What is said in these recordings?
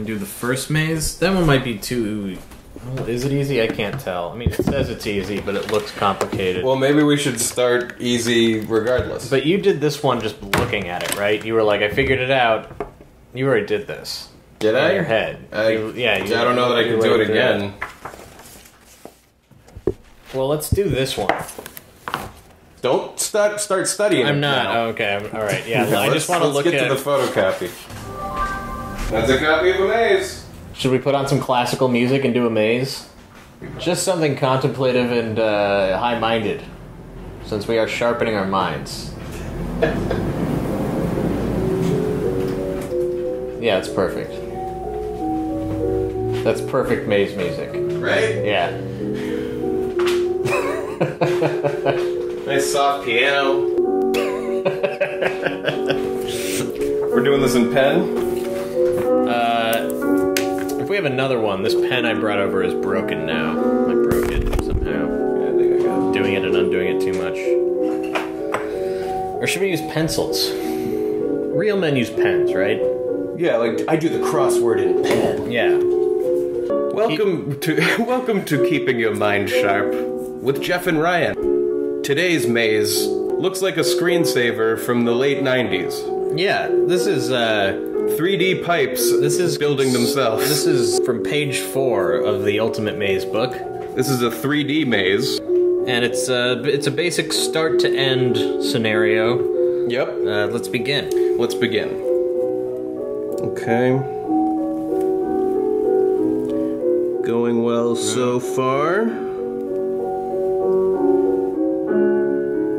and do the first maze. That one might be too. Well, is it easy? I can't tell. I mean, it says it's easy, but it looks complicated. Well, maybe we should start easy regardless. but you did this one just looking at it, right? You were like, I figured it out. You already did this. Did in I? your head. I, You- yeah. you- I don't know that I can do it did again. Well, let's do this one. Don't start start studying. I'm it not. now. Oh, okay. I'm, all right. Yeah. I Let's- just want to let's look get at. to the photocopy. That's a copy of a maze. Should we put on some classical music and do a maze? Just something contemplative and uh, high-minded, since we are sharpening our minds. yeah, it's perfect. That's perfect maze music. Right? Yeah. Nice soft piano. We're doing this in pen. We have another one, this pen I brought over is broken now. I broke it somehow. Yeah, I think I got it. Doing it and undoing it too much. Or should we use pencils? Real men use pens, right? Yeah, like I do the crossword in pen. Yeah. Welcome to welcome to keeping your mind sharp with Jeff and Ryan. Today's maze looks like a screensaver from the late '90s. Yeah, this is uh 3D pipes. this is building themselves. This is from page 4 of the Ultimate Maze book. This is a 3D maze. And it's uh it's a basic start to end scenario. Yep. Uh, let's begin. Let's begin. Okay. Going well so far.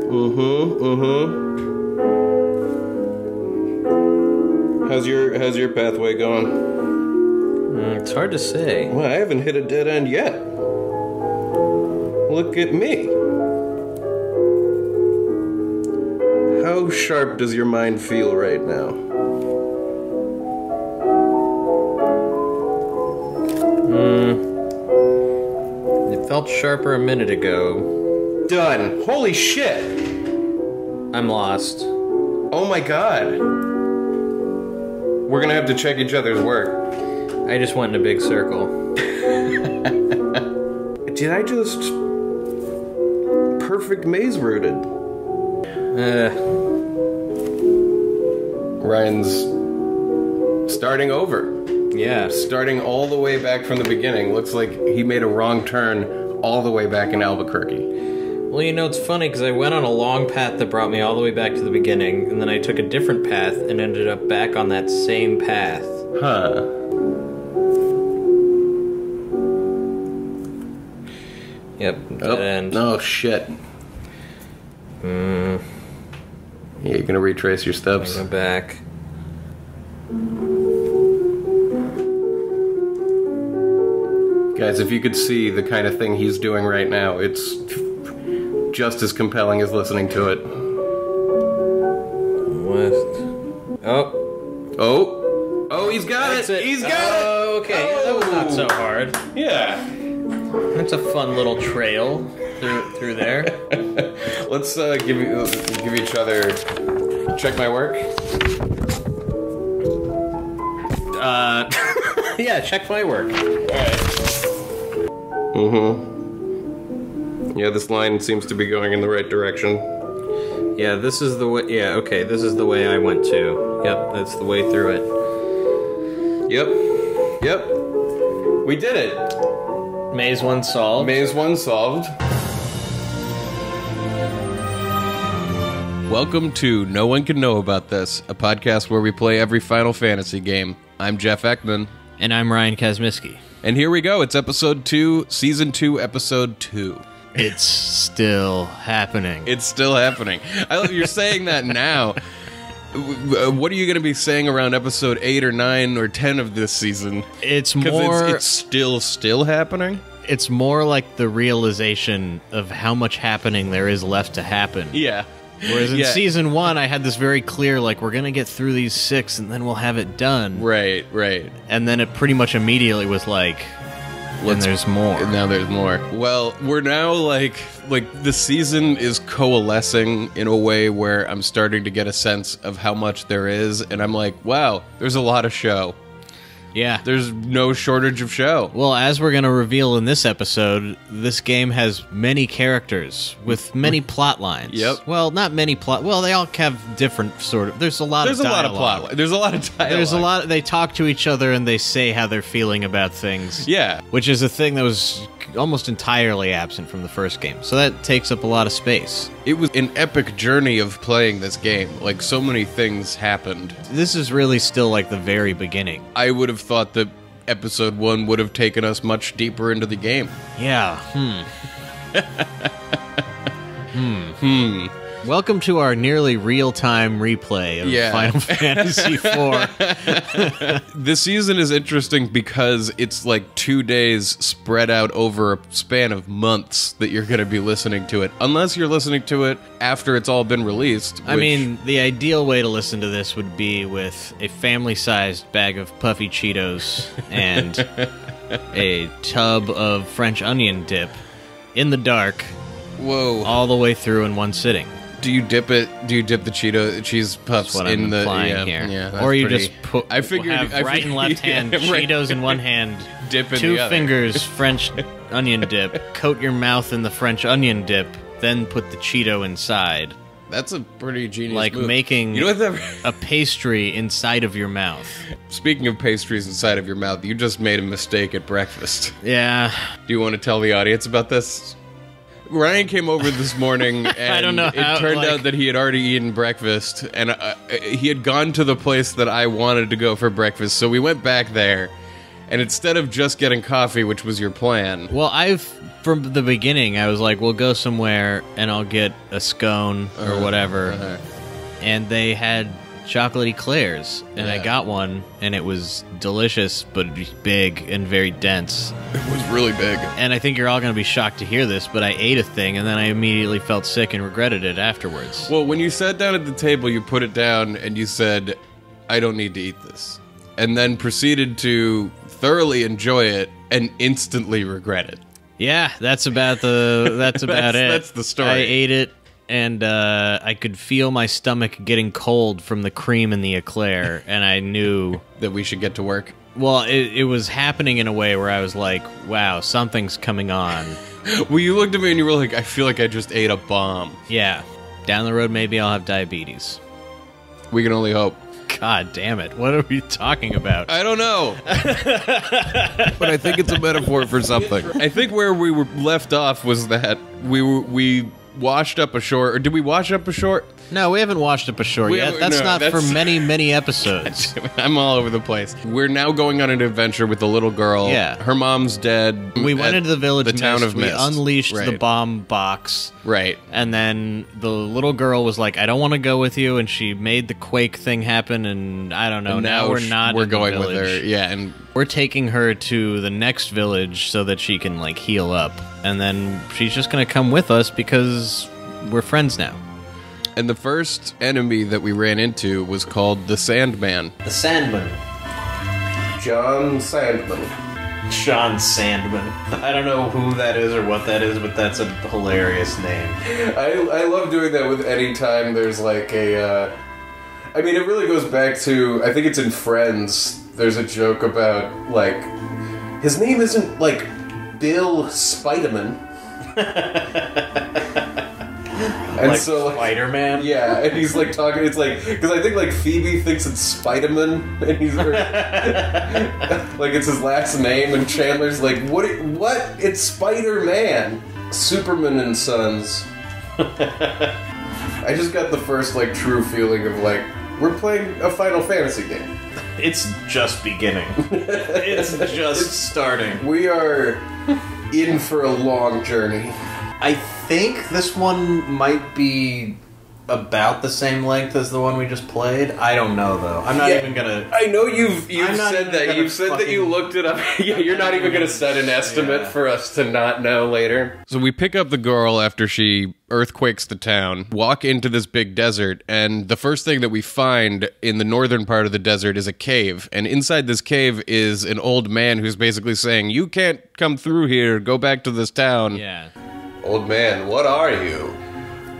Mm-hmm. Mm-hmm. How's your how's your pathway going? Mm, it's hard to say. Well, I haven't hit a dead end yet. Look at me. How sharp does your mind feel right now? It felt sharper a minute ago. Done. Holy shit. I'm lost. Oh my god. We're gonna have to check each other's work. I just went in a big circle. Did I just perfect maze rooted? Uh, Ryan's starting over. yeah. Starting all the way back from the beginning. Looks like he made a wrong turn all the way back in Albuquerque. Well, you know, it's funny because I went on a long path that brought me all the way back to the beginning, and then I took a different path and ended up back on that same path. Huh. Yep, dead Oh, end. oh shit. Mm, Yeah, you're gonna retrace your steps. go back. Guys, if you could see the kind of thing he's doing right now, it's just as compelling as listening to it. West. Oh, Oh, oh, he's got that's it. it. He's got oh, okay. That was not so Oh. hard. Yeah. That's a fun little trail through through there. Let's uh, give you give each other check my work. Uh, yeah. Check my work. Mm-hmm. Yeah, this line seems to be going in the right direction. Yeah, this is the way. Yeah, okay. This is the way I went to. Yep, that's the way through it. Yep. Yep. We did it. Maze one solved. Maze one solved. Welcome to No One Can Know About This, a podcast where we play every Final Fantasy game. I'm Jeff Ekman, and I'm Ryan Kazmiski. and here we go. It's episode two, season two, episode two. It's still happening. It's still happening. I love you're saying that now. What are you going to be saying around episode eight or nine or ten of this season? It's more. it's, it's still still happening. it's more like the realization of how much happening there is left to happen. Yeah. Whereas in Yeah. season one, I had this very clear, like, we're gonna get through these six and then we'll have it done. Right. Right. And then it pretty much immediately was like, and Let's- there's more. And now there's more. Well, we're now like like the season is coalescing in a way where I'm starting to get a sense of how much there is, and I'm like, wow, there's a lot of show. Yeah. There's no shortage of show. Well, as we're going to reveal in this episode, this game has many characters with many plot lines. Yep. Well, not many plot. Well, they all have different sort of. There's a lot. There's of a lot of plot. There's a lot of dialogue. There's a lot. They talk to each other and they say how they're feeling about things. Yeah. Which is a thing that was almost entirely absent from the first game. So that takes up a lot of space. It was an epic journey of playing this game. Like so many things happened. This is really still like the very beginning. I would have thought that episode one would have taken us much deeper into the game. Yeah. Hmm. Hmm. Welcome to our nearly real-time replay of Yeah. Final Fantasy IV. This season is interesting because it's like two days spread out over a span of months that you're going to be listening to it, unless you're listening to it after it's all been released. I mean, the ideal way to listen to this would be with a family-sized bag of puffy Cheetos and a tub of French onion dip in the dark whoa. all the way through in one sitting. Do you dip it? Do you dip the Cheeto cheese puffs what in I'm the yeah, here. Yeah, or you pretty- just put. I figured have I right figured- and left hand yeah, right. Cheetos in one hand, Dip in two the other. fingers French onion dip. Coat your mouth in the French onion dip, then put the Cheeto inside, That's a pretty genius. like move. making You know that? a pastry inside of your mouth. Speaking of pastries inside of your mouth, you just made a mistake at breakfast. Yeah, Do you want to tell the audience about this? Ryan came over this morning, and I don't know it how, turned like- out that he had already eaten breakfast, and uh, he had gone to the place that I wanted to go for breakfast. So we went back there, and instead of just getting coffee, which was your plan, Well, I've from the beginning I was like, we'll go somewhere and I'll get a scone or Uh-huh, whatever, uh, and they had chocolate eclairs, and I got one, and it was delicious but big and very dense. it was really big. And I think you're all going to be shocked to hear this, but I ate a thing and then I immediately felt sick and regretted it afterwards. Well, when you sat down at the table, you put it down and you said, "I don't need to eat this," and then proceeded to thoroughly enjoy it and instantly regret it. Yeah, that's about the that's about That's- it. that's the story. I ate it and uh, I could feel my stomach getting cold from the cream in the eclair, and I knew. That we should get to work. Well, it, it was happening in a way where I was like, "Wow, something's coming on." Well, you looked at me and you were like, "I feel like I just ate a bomb." Yeah, down the road maybe I'll have diabetes. We can only hope. God damn it! What are we talking about? I don't know. but I think it's a metaphor for something. I think where we were left off was that we were, we washed up ashore. Or did we wash up ashore? No, we haven't washed up ashore We yet. haven't- That's no, not that's- for many, many episodes. I'm all over the place. We're now going on an adventure with the little girl. Yeah. Her mom's dead. We went at into the village. The town mist, of Mist. We unleashed the Right. bomb box, Right. and then the little girl was like, "I don't want to go with you," and she made the quake thing happen. And I don't know. And now, we're sh- not. We're in the going with her. village. Yeah, and We're taking her to the next village so that she can like heal up, and then she's just gonna come with us because we're friends now. And the first enemy that we ran into was called the Sandman. The Sandman. John Sandman. Sean Sandman. I don't know who that is or what that is, but that's a hilarious name. I, I love doing that with any time there's like a. Uh, I mean, it really goes back to. I think it's in Friends. There's a joke about, like. His name isn't, like, Bill Spiderman. and like so. like, Spider Man. yeah, and he's like talking. It's like because I think like Phoebe thinks it's Spider Man, and he's like it's his last name, and Chandler's like, "What? What? It's Spider Man, Superman and Sons." I just got the first like true feeling of like we're playing a Final Fantasy game. It's just beginning. it's just starting. We are in for a long journey. I think this one might be about the same length as the one we just played. I don't know though. I'm not Yeah. even gonna. I know you've you've said that you've said that you looked it up. yeah, you're not even going to set an estimate Yeah. for us to not know later. So we pick up the girl after she earthquakes the town, walk into this big desert, and the first thing that we find in the northern part of the desert is a cave. And inside this cave is an old man who's basically saying, "You can't come through here. Go back to this town." Yeah. Old man, what are you?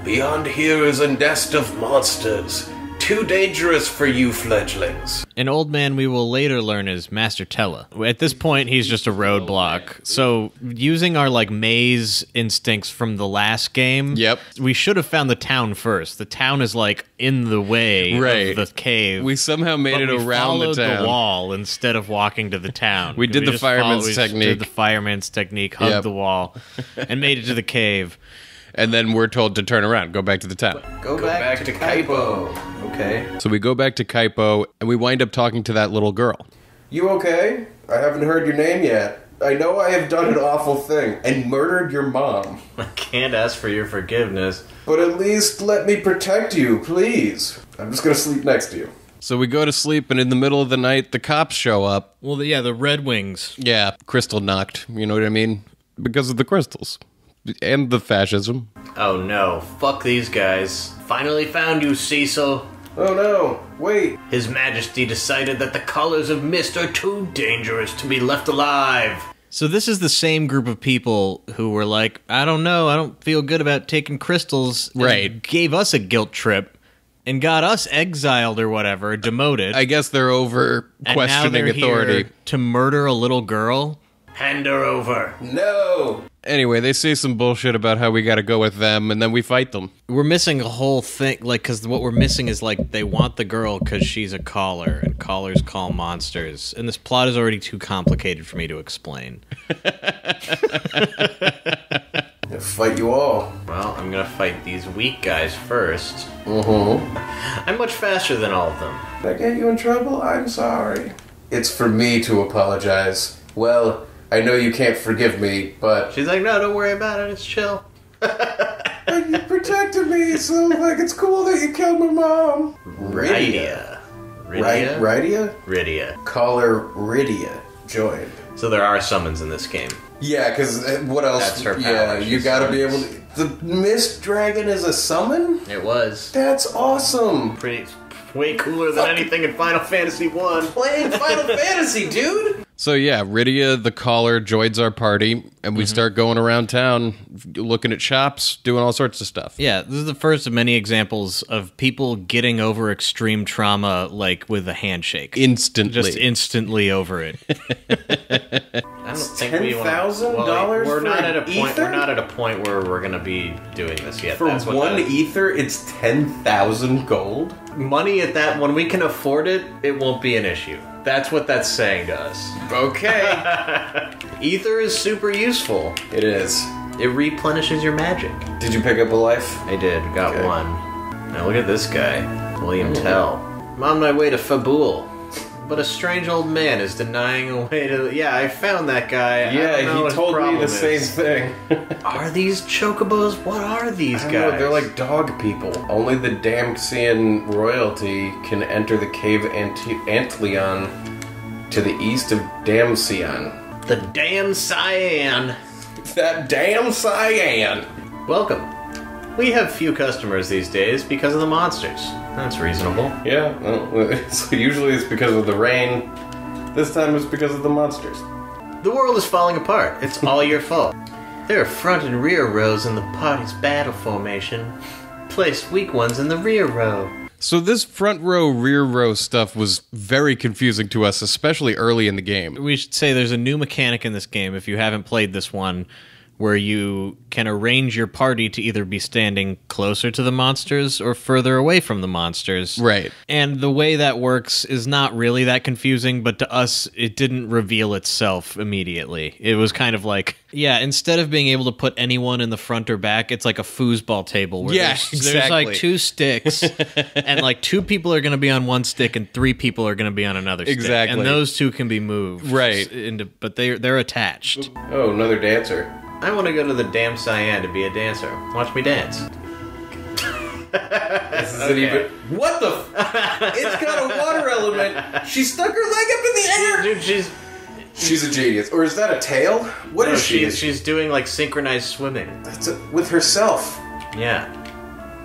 Beyond here is a nest of monsters. Too dangerous for you fledglings. An old man we will later learn is Master Tella. At this point, he's just a roadblock. So, using our like maze instincts from the last game, Yep. we should have found the town first. The town is like in the way Right. of the cave. We somehow made it around the followed town. wall instead of walking to the town. We did the just fireman's followed- we technique. Did the fireman's technique, hugged Yep. the wall, and made it to the cave. And then we're told to turn around, go back to the town. Go, back, to, Kaipo. Okay. So we go back to Kaipo and we wind up talking to that little girl. You okay? I haven't heard your name yet. I know I have done an awful thing and murdered your mom. I can't ask for your forgiveness. But at least let me protect you, please. I'm just gonna sleep next to you. So we go to sleep and in the middle of the night the cops show up. Well, yeah, the Red Wings. Yeah, Kristallnacht, you know what I mean? Because of the crystals. And the fascism. Oh no, fuck these guys. Finally found you, Cecil. Oh no, wait. His Majesty decided that the colors of mist are too dangerous to be left alive. So this is the same group of people who were like, I don't know, I don't feel good about taking crystals. Right. Gave us a guilt trip and got us exiled or whatever, demoted. I guess they're over and now questioning they're authority. here to murder a little girl. Hand her over. No! Anyway, they say some bullshit about how we gotta go with them and then we fight them. We're missing a whole thing, like, because what we're missing is like they want the girl because she's a caller, and callers call monsters, and this plot is already too complicated for me to explain. I'll fight you all. Well, I'm gonna fight these weak guys first. Mm-hmm. I'm much faster than all of them. Did I get you in trouble? I'm sorry. It's for me to apologize. Well, I know you can't forgive me, but She's like, no, don't worry about it. It's chill. but you protected me, so like it's cool that you killed my mom. Rydia. Right, Rydia? Rydia? Rydia. Call her Rydia. Joined. So there are summons in this game. Yeah, because uh, what else? That's her power. Yeah, you gotta be able summons. to. The Mist Dragon is a summon? It was That's awesome! pretty, way cooler than anything in Final Fantasy One. Playing Final Fantasy, dude! So yeah, Rydia, the caller, joins our party, and we mm-hmm. start going around town, looking at shops, doing all sorts of stuff. Yeah, this is the first of many examples of people getting over extreme trauma, like with a handshake. Instantly. just instantly over it. I don't think we want $10,000 We're for not at a point. ether? We're not at a point where we're gonna be doing this yet. For That's one the- ether, it's 10,000 gold? money at that when we can afford it, it won't be an issue. That's what that's saying to us. Okay. Ether is super useful. it is. It replenishes your magic. Did you pick up a life? I did, got Okay. one. Now look at this guy, William mm. Tell. I'm on my way to Fabul, but a strange old man is denying a way to. Yeah, I found that guy. Don't know what his problem is. thing. Are these chocobos? What are these guys? know, they're like dog people. Only the Damcyan royalty can enter the cave Anti- Antlion to the east of Damcyan. the damn cyan. That damn cyan! Welcome. We have few customers these days because of the monsters. That's reasonable. Yeah, well, so usually it's because of the rain. This time it's because of the monsters. The world is falling apart. It's all your fault. There are front and rear rows in the party's battle formation. Place weak ones in the rear row. So this front row, rear row stuff was very confusing to us, especially early in the game. we should say there's a new mechanic in this game if you haven't played this one where you can arrange your party to either be standing closer to the monsters or further away from the monsters. Right. And the way that works is not really that confusing, but to us, it didn't reveal itself immediately. It was kind of like, yeah, instead of being able to put anyone in the front or back, it's like a foosball table where Yeah, there's, there's like two sticks, and like two people are going to be on one stick and three people are going to be on another stick. Exactly. And those two can be moved. Right. Into, but they're, they're attached. Oh, another dancer. I want to go to the damn cyan to be a dancer. Watch me dance. This isn't even. What the? F- it's got a water element. She stuck her leg up in the air. Dude, she's She's a genius. Or is that a tail? What is she? she's, she's doing like synchronized swimming. That's a, with herself. Yeah,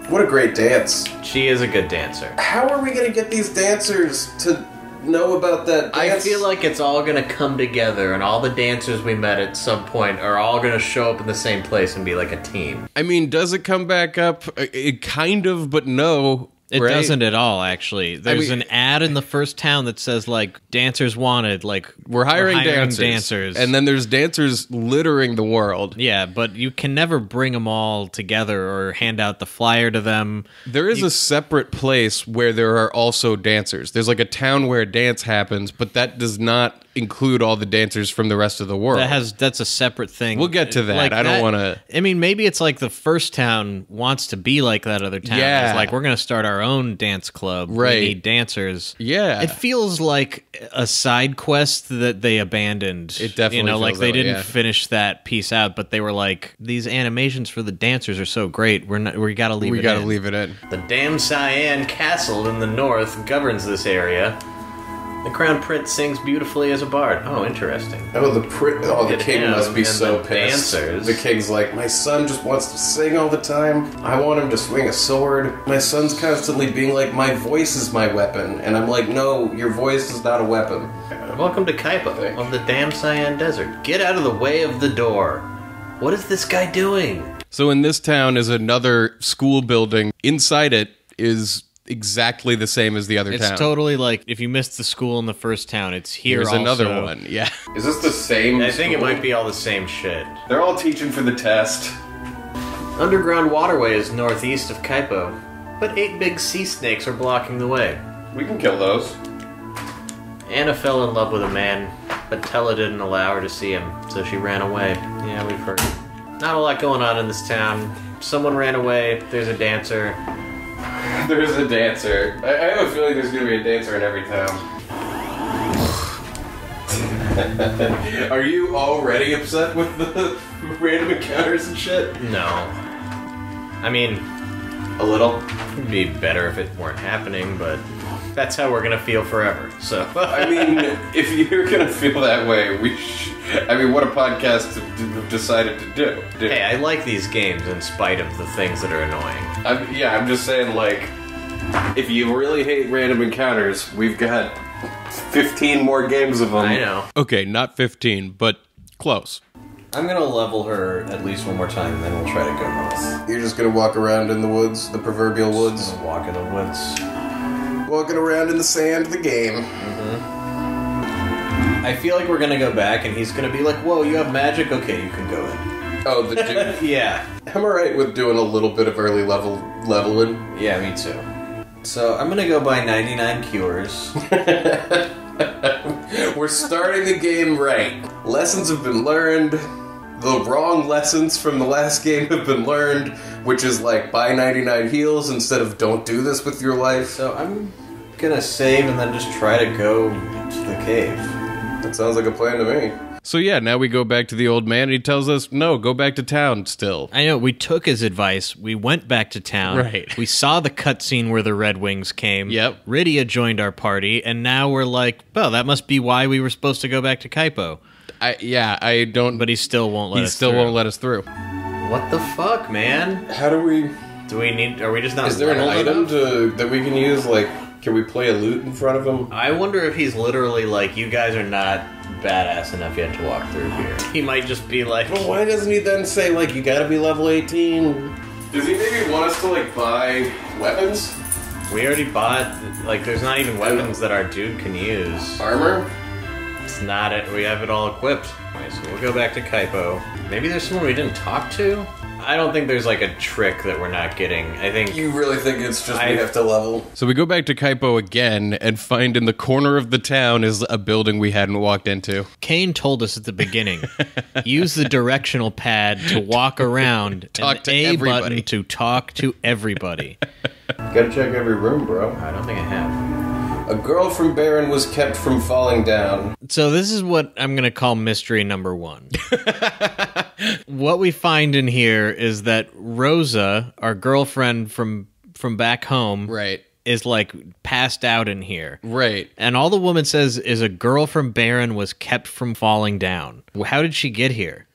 What a great dance. she is a good dancer. How are we gonna get these dancers to know about that? I feel like it's all gonna come together, and all the dancers we met at some point are all gonna show up in the same place and be like a team. I mean, does it come back up? Uh, It kind of, but no. It right? doesn't at all, actually. There's mean- an ad in the first town that says like dancers wanted, like We're hiring, dancers. dancers. and then there's dancers littering the world. yeah, but you can never bring them all together or hand out the flyer to them. There is a separate place where there are also dancers. There's like a town where a dance happens, but that does not include all the dancers from the rest of the world. That has that's a separate thing. We'll get to that. I don't wanna- I mean, maybe it's like the first town wants to be like that other town. Yeah. It's like we're gonna start our own dance club. Right. We need dancers. Yeah. It feels like a side quest that they abandoned. It definitely you know, feels like they way, didn't yeah. finish that piece out, but they were like, these animations for the dancers are so great. We're not. We gotta leave. we it got to in. leave it in. The Damcyan Castle in the north governs this area. The Crown Prince sings beautifully as a bard. Oh, interesting. Oh, the pri- oh, the Look at king him must be and so the pissed. dancers. The king's like, my son just wants to sing all the time. I want him to swing a sword. My son's constantly being like, my voice is my weapon, and I'm like, no, your voice is not a weapon. Welcome to Kaipo of the Damcyan Desert. Get out of the way of the door. What is this guy doing? So in this town is another school building. Inside it is exactly the same as the other It's town. totally like if you missed the school in the first town, it's here. Here's another one. Yeah. Is this the same? I think it might be all the same shit. They're all teaching for the test. Underground waterway is northeast of Kaipo, but eight big sea snakes are blocking the way. We can kill those. Anna fell in love with a man, but Tella didn't allow her to see him, so she ran away. Yeah, we've heard. Not a lot going on in this town. Someone ran away, there's a dancer. There's a dancer. I, I have a feeling there's gonna be a dancer in every town. Are you already upset with the random encounters and shit? No. I mean, A little. it'd be better if it weren't happening, but that's how we're gonna feel forever, so. I mean, if you're gonna feel that way, we. Sh- I mean, what a podcast d- decided to do. do. hey, I like these games in spite of the things that are annoying. I'm, yeah, I'm just saying, like, if you really hate random encounters, we've got 15 more games of them. I know. Okay, not 15, but close. I'm gonna level her at least one more time, and then we'll try to go north. You're just gonna walk around in the woods, the proverbial woods, Just walk in the woods. walking around in the sand of the game. Mm-hmm. I feel like we're gonna go back, and he's gonna be like, "Whoa, you have magic? Okay, you can go in." Oh, the dude. yeah, Am I'm alright with doing a little bit of early level leveling. yeah, me too. So I'm gonna go buy 99 cures. We're starting the game right. Lessons have been learned. The wrong lessons from the last game have been learned, which is like buy 99 heals instead of don't do this with your life. so I'm gonna save and then just try to go to the cave. That sounds like a plan to me. So yeah, now we go back to the old man and he tells us, "No, go back to town still." I know we took his advice. We went back to town. Right. We saw the cutscene where the Red Wings came. Yep. Rydia joined our party, and now we're like, well, that must be why we were supposed to go back to Kaipo. I yeah, I don't But he still won't let he us. still through. won't let us through. What the fuck, man? How do we Do we need? Are we just not? Is there an item to that we can use like can we play a lute in front of him? I wonder if he's literally like, you guys are not badass enough yet to walk through here. He might just be like, Well, why doesn't he then say like you gotta be level 18? Does he maybe want us to like buy weapons? we already bought. Like, there's not even weapons that our dude can use. Armor? It's not it. We have it all equipped. Okay, so we'll go back to Kaipo. Maybe there's someone we didn't talk to. I don't think there's like a trick that we're not getting. I think You really think it's just I- we have to level? So we go back to Kaipo again and find in the corner of the town is a building we hadn't walked into. Kain told us at the beginning use the directional pad to walk around Talk and to A everybody. button to talk to everybody. Gotta check every room, bro. I don't think I have. A girl from Baron was kept from falling down. So this is what I'm going to call mystery number 1. what we find in here is that Rosa, our girlfriend from from back home, Right. is like passed out in here. Right. And all the woman says is a girl from Baron was kept from falling down. How did she get here?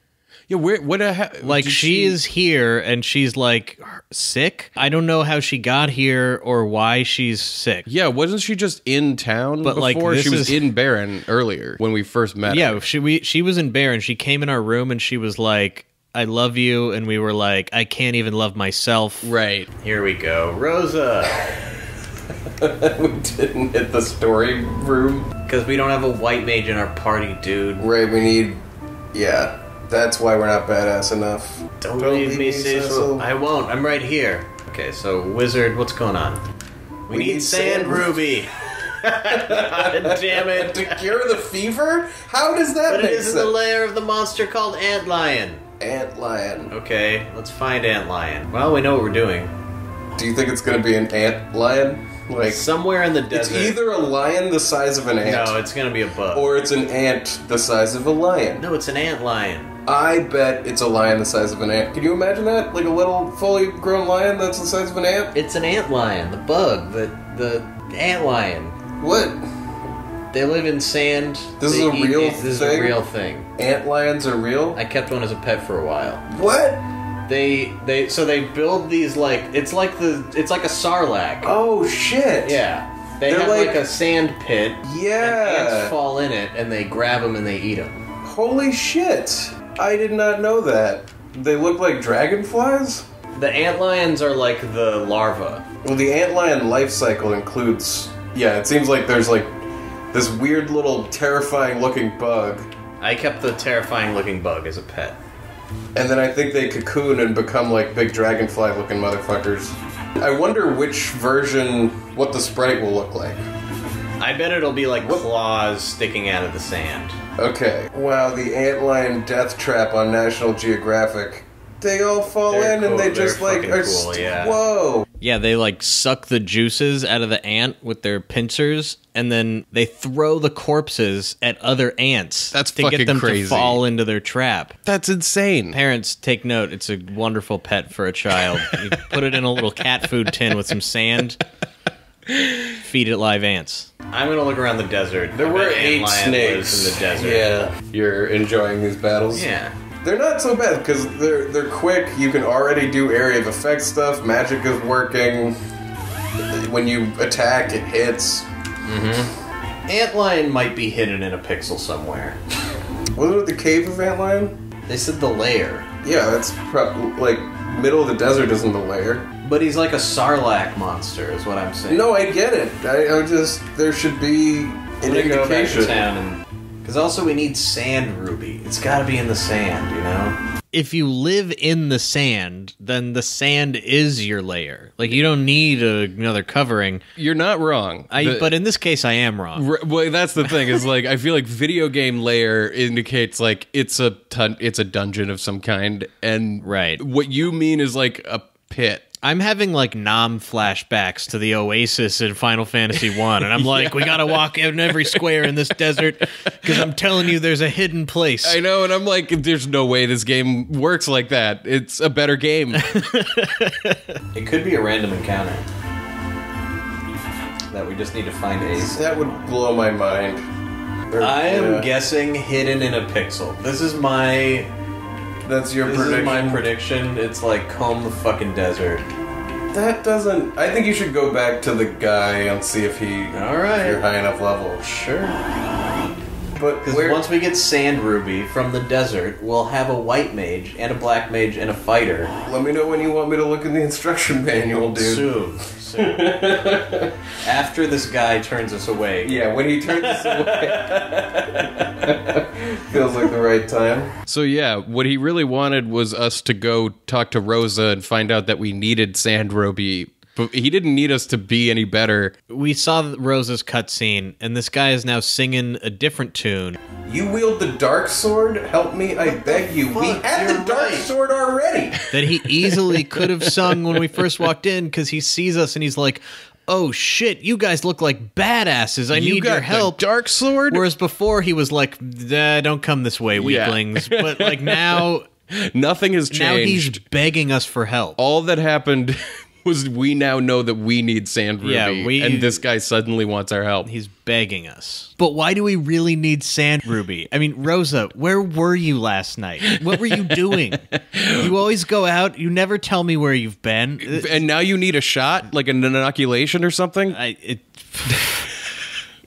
Yeah, where what a ha- Like she, is here and she's like sick. I don't know how she got here or why she's sick. Yeah, wasn't she just in town But, like, before? this she was is- in Baron earlier when we first met. Yeah, her. she we she was in Baron. She came in our room and she was like, "I love you," and we were like, "I can't even love myself." Right. Here we go, Rosa. we didn't hit the story room. Because we don't have a white mage in our party, dude. Right, we need. Yeah, that's why we're not badass enough. Don't, leave me, Cecil. I won't. I'm right here. Okay, so wizard, what's going on? We, We need, need sand, sand ruby. God damn it! to cure the fever? How does that But it make is in the lair of the monster called Antlion. Ant lion. Okay, let's find Antlion. Well, we know what we're doing. Do you think it's gonna be an ant lion? Like Somewhere in the desert. it's either a lion the size of an ant, No, it's gonna be a bug. or it's an ant the size of a lion. no, it's an antlion. I bet it's a lion the size of an ant. Can you imagine that? Like a little fully grown lion that's the size of an ant? It's an ant lion, The bug. The the antlion. What? They live in sand. This is a eat- real This is thing? a real thing. Ant lions are real? I kept one as a pet for a while. What? They they so they build these like it's like the it's like a sarlacc. Oh shit! Yeah. They They're have like, like- a sand pit. And Yeah. ants fall in it and they grab them and they eat them. Holy shit! I did not know that. They look like dragonflies? The antlions are like the larva. Well, the antlion life cycle includes. Yeah, it seems like there's like this weird little terrifying looking bug, I kept the terrifying looking bug as a pet. and then I think they cocoon and become like big dragonfly looking motherfuckers. I wonder which version, what the sprite will look like. I bet it'll be like claws sticking out of the sand. Okay. Wow, the antlion death trap on National Geographic. They all fall They're in and they just they're like fucking are. cool, yeah. Whoa! Yeah, they like suck the juices out of the ant with their pincers, and then they throw the corpses at other ants. That's to fucking get them crazy. to fall into their trap. That's insane. Parents, take note. It's a wonderful pet for a child. You put it in a little cat food tin with some sand. Feed it live ants. I'm gonna look around the desert. There I were bet eight antlion snakes in the desert. Yeah, you're enjoying these battles. Yeah. They're not so bad because they're they're quick. You can already do area of effect stuff. Magic is working. When you attack, it hits. Mm-hmm. Antlion might be hidden in a pixel somewhere. Wasn't it the cave of Antlion? They said the lair. Yeah, that's prob- like middle of the desert isn't the lair. But he's like a sarlacc monster, is what I'm saying. No, I get it. I, I just there should be an I'm gonna go to indication. town. Because also we need sand ruby. It's gotta be in the sand, you know? If you live in the sand, then the sand is your layer. Like you don't need a, another covering. You're not wrong. I, The- but in this case, I am wrong. R- well, that's the thing. Is like I feel like video game layer indicates like it's a ton- it's a dungeon of some kind, and Right. What you mean is like a pit. I'm having like Nam flashbacks to the Oasis in Final Fantasy One, and I'm like, we gotta walk in every square in this desert because I'm telling you, there's a hidden place. I know, and I'm like, there's no way this game works like that. It's a better game. It could be a random encounter. That we just need to find Ace. That would blow my mind. Or- I am yeah. guessing hidden in a pixel. This is my That's your this prediction. is my prediction. It's like comb the fucking desert. That doesn't. I think you should go back to the guy and see if he. All right. If you're high enough level. Sure. But Because once we get Sand Ruby from the desert, we'll have a white mage and a black mage and a fighter. Let me know when you want me to look in the instruction manual, dude. Soon. Soon. After this guy turns us away. Yeah, when he turns us away. Feels like the right time. so yeah, what he really wanted was us to go talk to Rosa and find out that we needed Sand Ruby. But he didn't need us to be any better. we saw Rosa's cutscene, and this guy is now singing a different tune. You wield the dark sword? Help me, I beg you. we had the dark right. sword already. that he easily could have sung when we first walked in because he sees us and he's like, "Oh shit, you guys look like badasses. I you need got your help." The dark sword. Whereas before he was like, "Nah, "Don't come this way, Yeah. weaklings." but like now, Nothing has changed. now he's begging us for help. All that happened was we now know that we need Sand Ruby, Yeah, we- and this guy suddenly wants our help. He's begging us. But why do we really need Sand Ruby? I mean, Rosa, where were you last night? What were you doing? you always go out. You never tell me where you've been. and now you need a shot, like an inoculation or something. I it.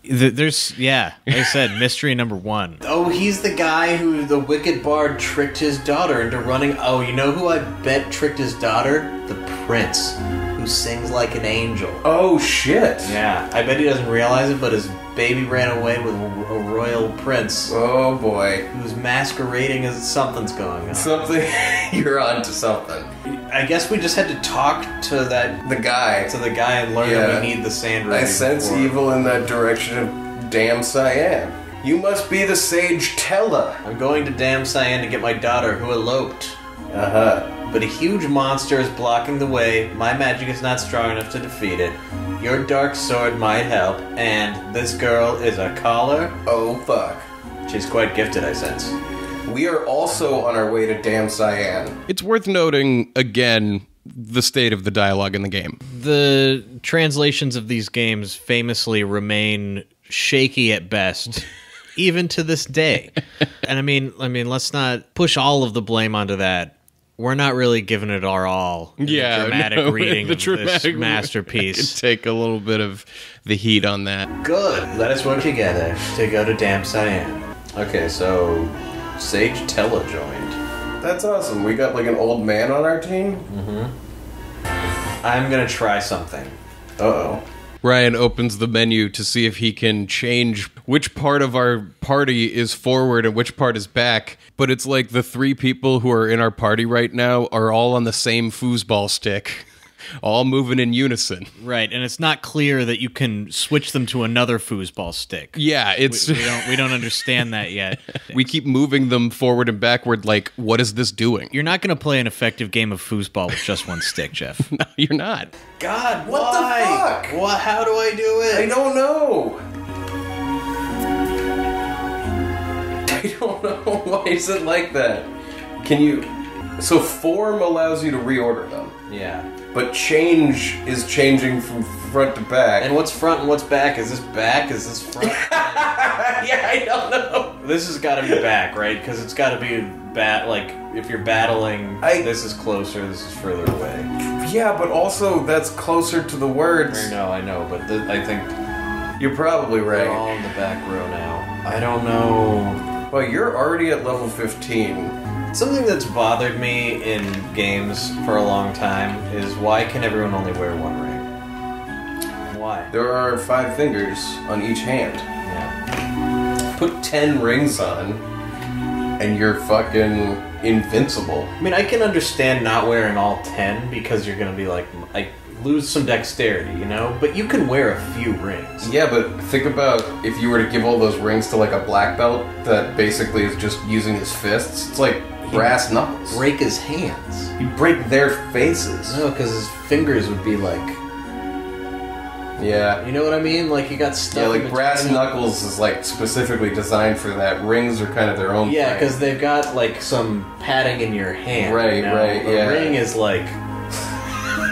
There's yeah, like I said, mystery number one. Oh, he's the guy who the wicked bard tricked his daughter into running. Oh, you know who I bet tricked his daughter? The prince, who sings like an angel. Oh shit. Yeah, I bet he doesn't realize it, but his baby ran away with a royal prince Oh boy. who's masquerading as something's going on. Something. You're on to something. I guess we just had to talk to that The guy. to the guy and learn Yeah. that we need the sand I sense for- evil in that direction of Damcyan. You must be the sage Tella. I'm going to Damcyan to get my daughter who eloped. Uh huh. But a huge monster is blocking the way. My magic is not strong enough to defeat it. Your dark sword might help, and this girl is a caller. Oh fuck. She's quite gifted, I sense. We are also on our way to Damcyan. It's worth noting again the state of the dialogue in the game. The translations of these games famously remain shaky at best. Even to this day, and I mean, I mean, let's not push all of the blame onto that. We're not really giving it our all. in the Yeah, dramatic no, reading the of this dramatic masterpiece. Could take a little bit of the heat on that. Good. Let us work together to go to Damcyan. Okay, so Sage Tella joined. That's awesome. We got like an old man on our team. I'm gonna try something. Uh oh. Ryan opens the menu to see if he can change which part of our party is forward and which part is back. But it's like the three people who are in our party right now are all on the same foosball stick, all moving in unison. Right, and it's not clear that you can switch them to another foosball stick. Yeah, it's We don't we don't understand that yet. we keep moving them forward and backward. Like, what is this doing? You're not going to play an effective game of foosball with just one stick, Jeff. No, you're not. God, What the fuck? What? How do I do it? I don't know. I don't know. Why is it like that? Can you. So, form allows you to reorder them, Yeah. But change is changing from front to back. And what's front and what's back? Is this back? Is this front? yeah, I don't know. this has got to be back, right? Because it's got to be bat. Like if you're battling, I- this is closer. This is further away. Yeah, but also that's closer to the words. I know, I know, but th- I think You're probably right. all in the back row now. I don't know. Well, you're already at level 15. Something that's bothered me in games for a long time is why can everyone only wear one ring? Why? There are five fingers on each hand. Yeah. Put 10 rings on, and you're fucking invincible. I mean, I can understand not wearing all ten because you're gonna be like, like lose some dexterity, you know. But you can wear a few rings. Yeah, but think about if you were to give all those rings to like a black belt that basically is just using his fists. It's like brass knuckles. Break his hands. You break their faces. No, because his fingers would be like, Yeah. you know what I mean? Like you got stuff. Yeah, like brass knuckles is like specifically designed for that. Rings are kind of their own. Yeah, because they've got like some padding in your hand. Right, you know? right, A yeah. ring is like,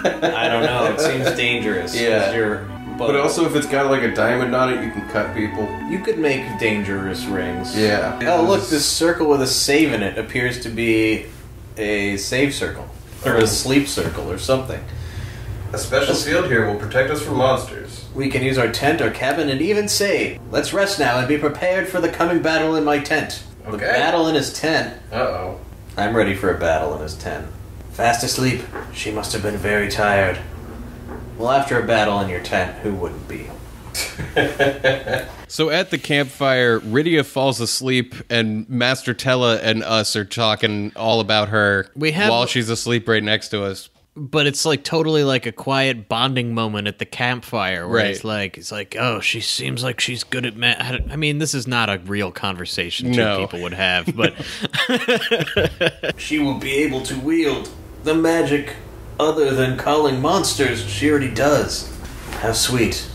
I don't know. It seems dangerous. Yeah. You're, but, But also, if it's got like a diamond on it, you can cut people. you could make dangerous rings. Yeah. Oh, look, this circle with a save in it appears to be a save circle. Or a sleep circle or something. A special shield here will protect us from monsters. We can use our tent, our cabin, and even save. Let's rest now and be prepared for the coming battle in my tent. Okay. The battle in his tent. Uh oh. I'm ready for a battle in his tent. Fast asleep. She must have been very tired. Well, after a battle in your tent, who wouldn't be? So at the campfire, Rydia falls asleep, and Master Tella and us are talking all about her We have- while she's asleep right next to us. but it's like totally like a quiet bonding moment at the campfire where it's Right. like it's like oh she seems like she's good at ma- I mean this is not a real conversation two No. people would have but She will be able to wield the magic other than calling monsters. She already does. How sweet.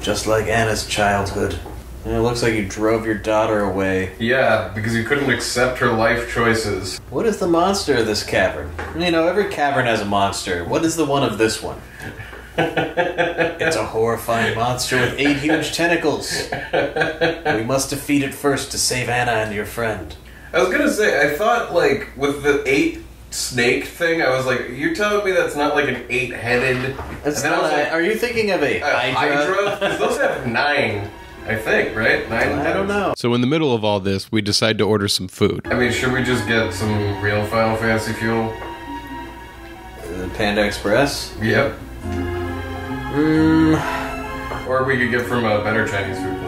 Just like Anna's childhood. And it looks like you drove your daughter away. Yeah, because you couldn't accept her life choices. What is the monster of this cavern? You know, every cavern has a monster. What is the one of this one? it's a horrifying monster with eight huge tentacles. We must defeat it first to save Anna and your friend. I was gonna say, I thought like with the eight snake thing, I was like, you're telling me that's not like an eight headed. That's not a- are you thinking of a a Hydra? 'Cause those have nine, I think, right? Nine. I don't know. So in the middle of all this, we decide to order some food. I mean, should we just get some real Final Fantasy fuel? The Panda Express? Yep. Mm, Or we could get from a better Chinese food place.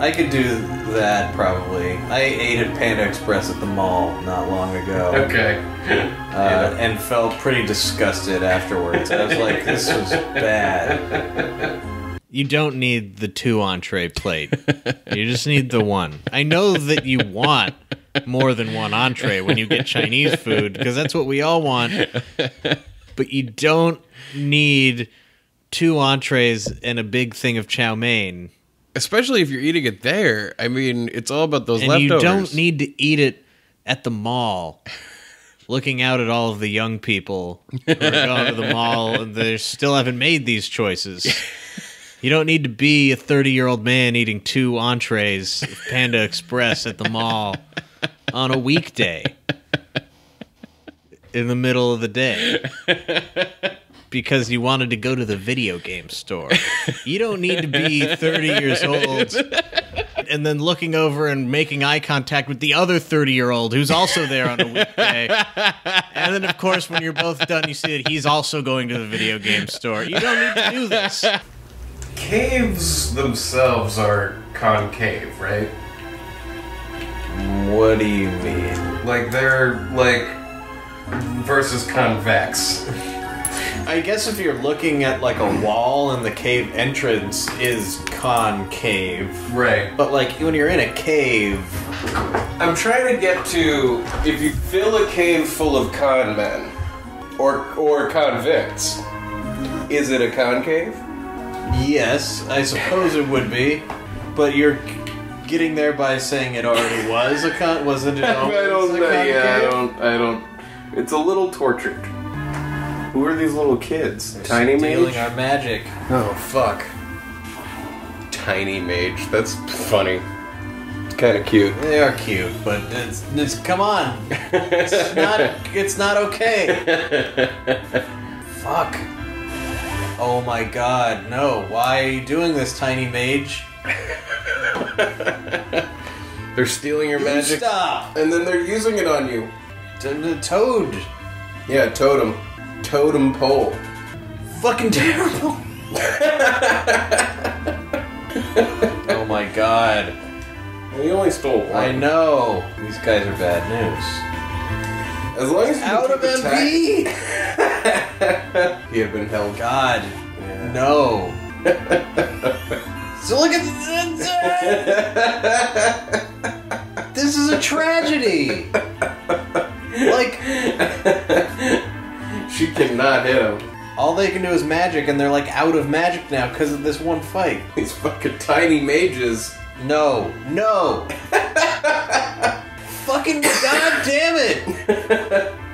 I could do that probably. I ate at Panda Express at the mall not long ago. Okay. Uh, and felt pretty disgusted afterwards. I was like, this was bad. You don't need the two entree plate. you just need the one. I know that you want more than one entree when you get Chinese food because that's what we all want. But you don't need two entrees and a big thing of chow mein. Especially if you're eating it there. I mean, it's all about those And leftovers. you don't need to eat it at the mall. Looking out at all of the young people who are going to the mall and they still haven't made these choices. You don't need to be a 30 year old man eating two entrees of Panda Express at the mall on a weekday in the middle of the day because you wanted to go to the video game store. You don't need to be 30 years old and then looking over and making eye contact with the other 30 year old who's also there on a weekday. And then, of course, when you're both done, you see that he's also going to the video game store. You don't need to do this. Caves themselves are concave, right? What do you mean? Like they're like versus convex. I guess if you're looking at like a wall and the cave entrance is concave. Right. But like when you're in a cave, I'm trying to get to if you fill a cave full of con men or or convicts, is it a concave? yes, I suppose it would be. But you're getting there by saying it already was a con. Wasn't it? I don't a know. Yeah, I don't. I don't. It's a little tortured. Who are these little kids? Tiny Stealing mage. our magic. Oh fuck. Tiny mage. That's funny. It's kind of cute. They are cute, but it's, it's come on. It's not. It's not okay. Fuck. Oh my god, no. Why are you doing this, tiny mage? They're stealing your magic, Stop! and then they're using it on you. To- to Toad. Yeah, totem, totem pole. Fucking terrible. oh my god. He only stole one. I know. These guys are bad news. As long as Out of MP! he had been held. God. No. so look at this. This is a tragedy. Like, She cannot hit him. all they can do is magic, and they're like out of magic now because of this one fight. These fucking tiny mages. No, no. Fucking god damn it!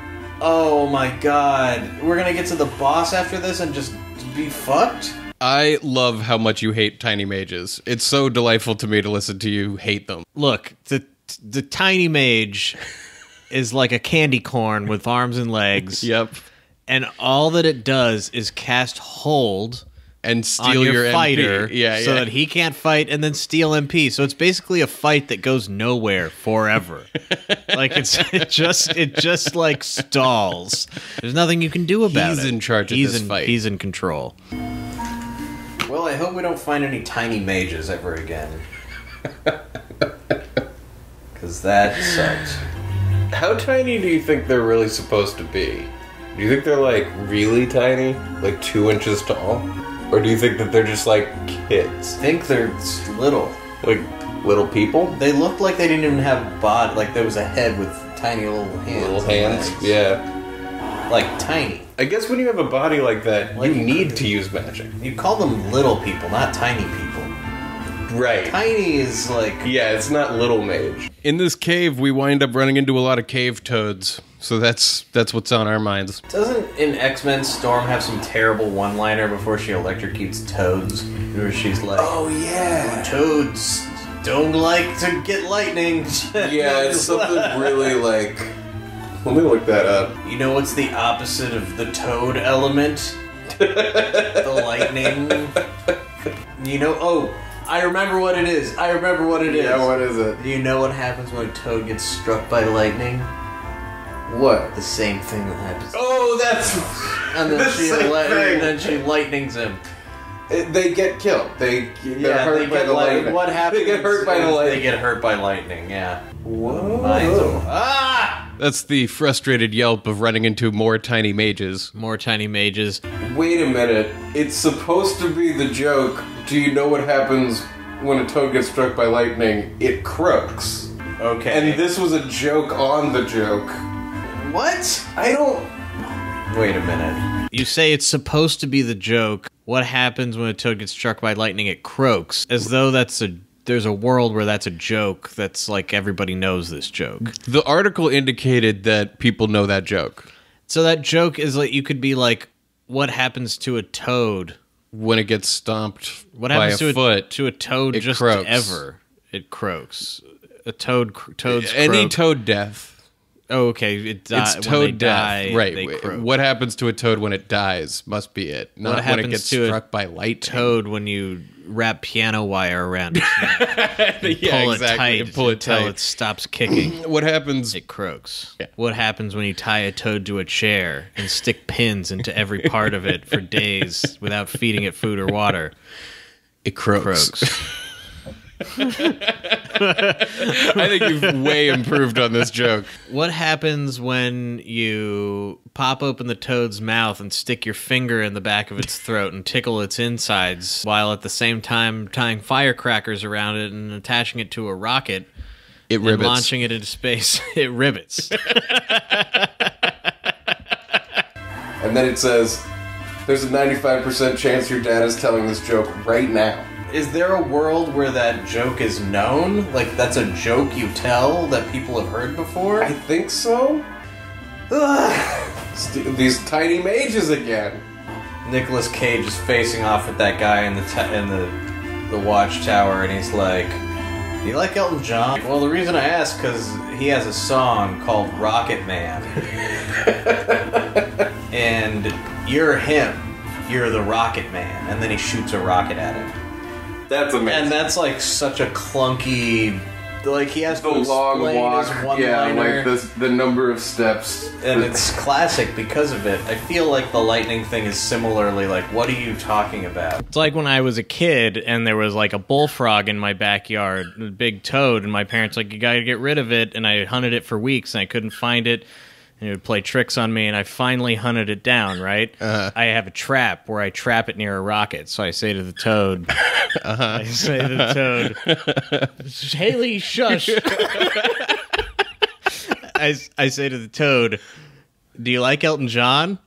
Oh my god. We're gonna get to the boss after this and just be fucked? I love how much you hate tiny mages. It's so delightful to me to listen to you hate them. Look, the the tiny mage is like a candy corn with arms and legs. Yep. And all that it does is cast hold And on steal your, your, fighter MP. Yeah, so yeah. that he can't fight and then steal MP. So it's basically a fight that goes nowhere forever. like it's it just it just like stalls. There's nothing you can do about He's it. in charge of he's this in, fight. He's in control. Well, I hope we don't find any tiny mages ever again. Because that sucks. How tiny do you think they're really supposed to be? Do you think they're like really tiny? Like two inches tall? Or do you think that they're just like kids? I think they're little. Like little people? They looked like they didn't even have a body. Like there was a head with tiny little hands. Little hands? legs. Yeah. Like tiny. I guess when you have a body like that, Like- you need to use magic. You call them little people, not tiny people. Right. Tiny is like. Yeah, it's not little mage. In this cave, we wind up running into a lot of cave toads. So that's that's what's on our minds. Doesn't in X Men Storm have some terrible one liner before she electrocutes Toads? Where she's like, Oh yeah. Toads don't like to get lightning. Yeah, it's something really like let me look that up. You know what's the opposite of the toad element? the lightning. You know, oh, I remember what it is. I remember what it is. Yeah, what is it? Do you know what happens when a toad gets struck by lightning? What? The same thing that happens. Oh, that's and then The she same li- thing. then she lightnings him. It- they get killed. They they're Yeah, hurt they by get the like, lightning. what happens? They get hurt by the is lightning. They get hurt by lightning. Yeah. Whoa. Mine's ah! That's the frustrated yelp of running into more tiny mages. More tiny mages. Wait a minute. It's supposed to be the joke. Do you know what happens when a toad gets struck by lightning? It croaks. Okay. And this was a joke on the joke. What? I don't. Wait a minute. You say it's supposed to be the joke. What happens when a toad gets struck by lightning? It croaks, as though that's a. There's a world where that's a joke. That's like everybody knows this joke. The article indicated that people know that joke So that joke is like you could be like, what happens to a toad? when it gets stomped What by happens a to foot. to a toad it just croaks. ever? It croaks. A toad. cr- Toads. Any croak. toad death. Oh, okay. It di- It's toad death, die, right? What happens to a toad when it dies must be it, not when it gets struck by light. toad when you wrap piano wire around its neck, yeah, pull exactly. it tight and pull it until tight. it stops kicking. What happens? It croaks. Yeah. What happens when you tie a toad to a chair and stick pins into every part of it for days without feeding it food or water? It croaks. Croaks. I think you've way improved on this joke. what happens when you pop open the toad's mouth and stick your finger in the back of its throat and tickle its insides while at the same time tying firecrackers around it and attaching it to a rocket It and ribbits. launching it into space? it ribbits. And then it says, "There's a 95% chance your dad is telling this joke right now." Is there a world where that joke is known? Like that's a joke you tell that people have heard before? I think so. St- These tiny mages again. Nicolas Cage is facing off with that guy in the ta- in the the watchtower, and he's like, "Do you like Elton John?" Well, the reason I ask because he has a song called "Rocket Man," and you're him. You're the Rocket Man, and then he shoots a rocket at him, That's amazing. and that's like such a clunky. Like he has the to long explain walk. his Yeah, like the the number of steps. and it's classic because of it. I feel like the lightning thing is similarly like, what are you talking about? It's like when I was a kid and there was like a bullfrog in my backyard, a big toad, and my parents like, you got to get rid of it. And I hunted it for weeks and I couldn't find it. And it would play tricks on me, and I finally hunted it down. Right? Uh-huh. I have a trap where I trap it near a rocket. So I say to the toad, Uh-huh. I say to the toad, Haley, shush. I, I say to the toad, do you like Elton John?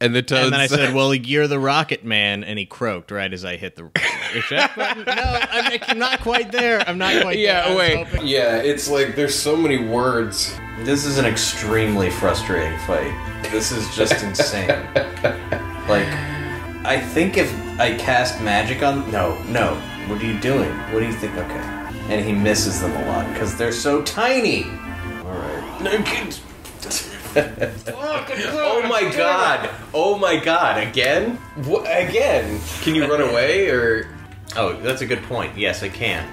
And the toad And then I said, "Well, you're the Rocket Man," and he croaked right as I hit the eject button. No, I'm, I'm not quite there. I'm not quite. Yeah, there. Wait. hoping- yeah, it's like there's so many words. This is an extremely frustrating fight. This is just insane. Like, I think if I cast magic on. No, no. What are you doing? What do you think? Okay. And he misses them a lot because they're so tiny. Alright. Oh my god! Oh my god! Again? What, again? Can you run away or Oh, that's a good point. Yes, I can.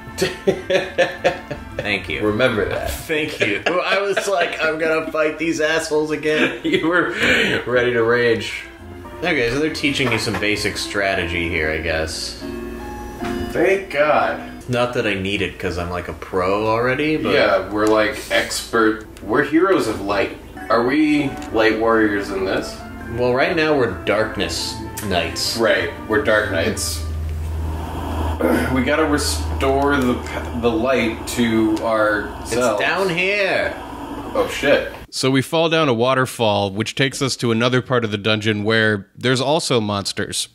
Thank you. remember that? Thank you. I was like, I'm gonna fight these assholes again. You were ready to rage. Okay, so they're teaching you some basic strategy here, I guess. Thank God. Not that I need it because I'm like a pro already, but Yeah, we're like expert. We're heroes of light. Are we light warriors in this? well, right now we're darkness knights. Right, we're dark knights. We gotta restore the the light to ourselves. It's down here. Oh shit! So we fall down a waterfall, which takes us to another part of the dungeon where there's also monsters.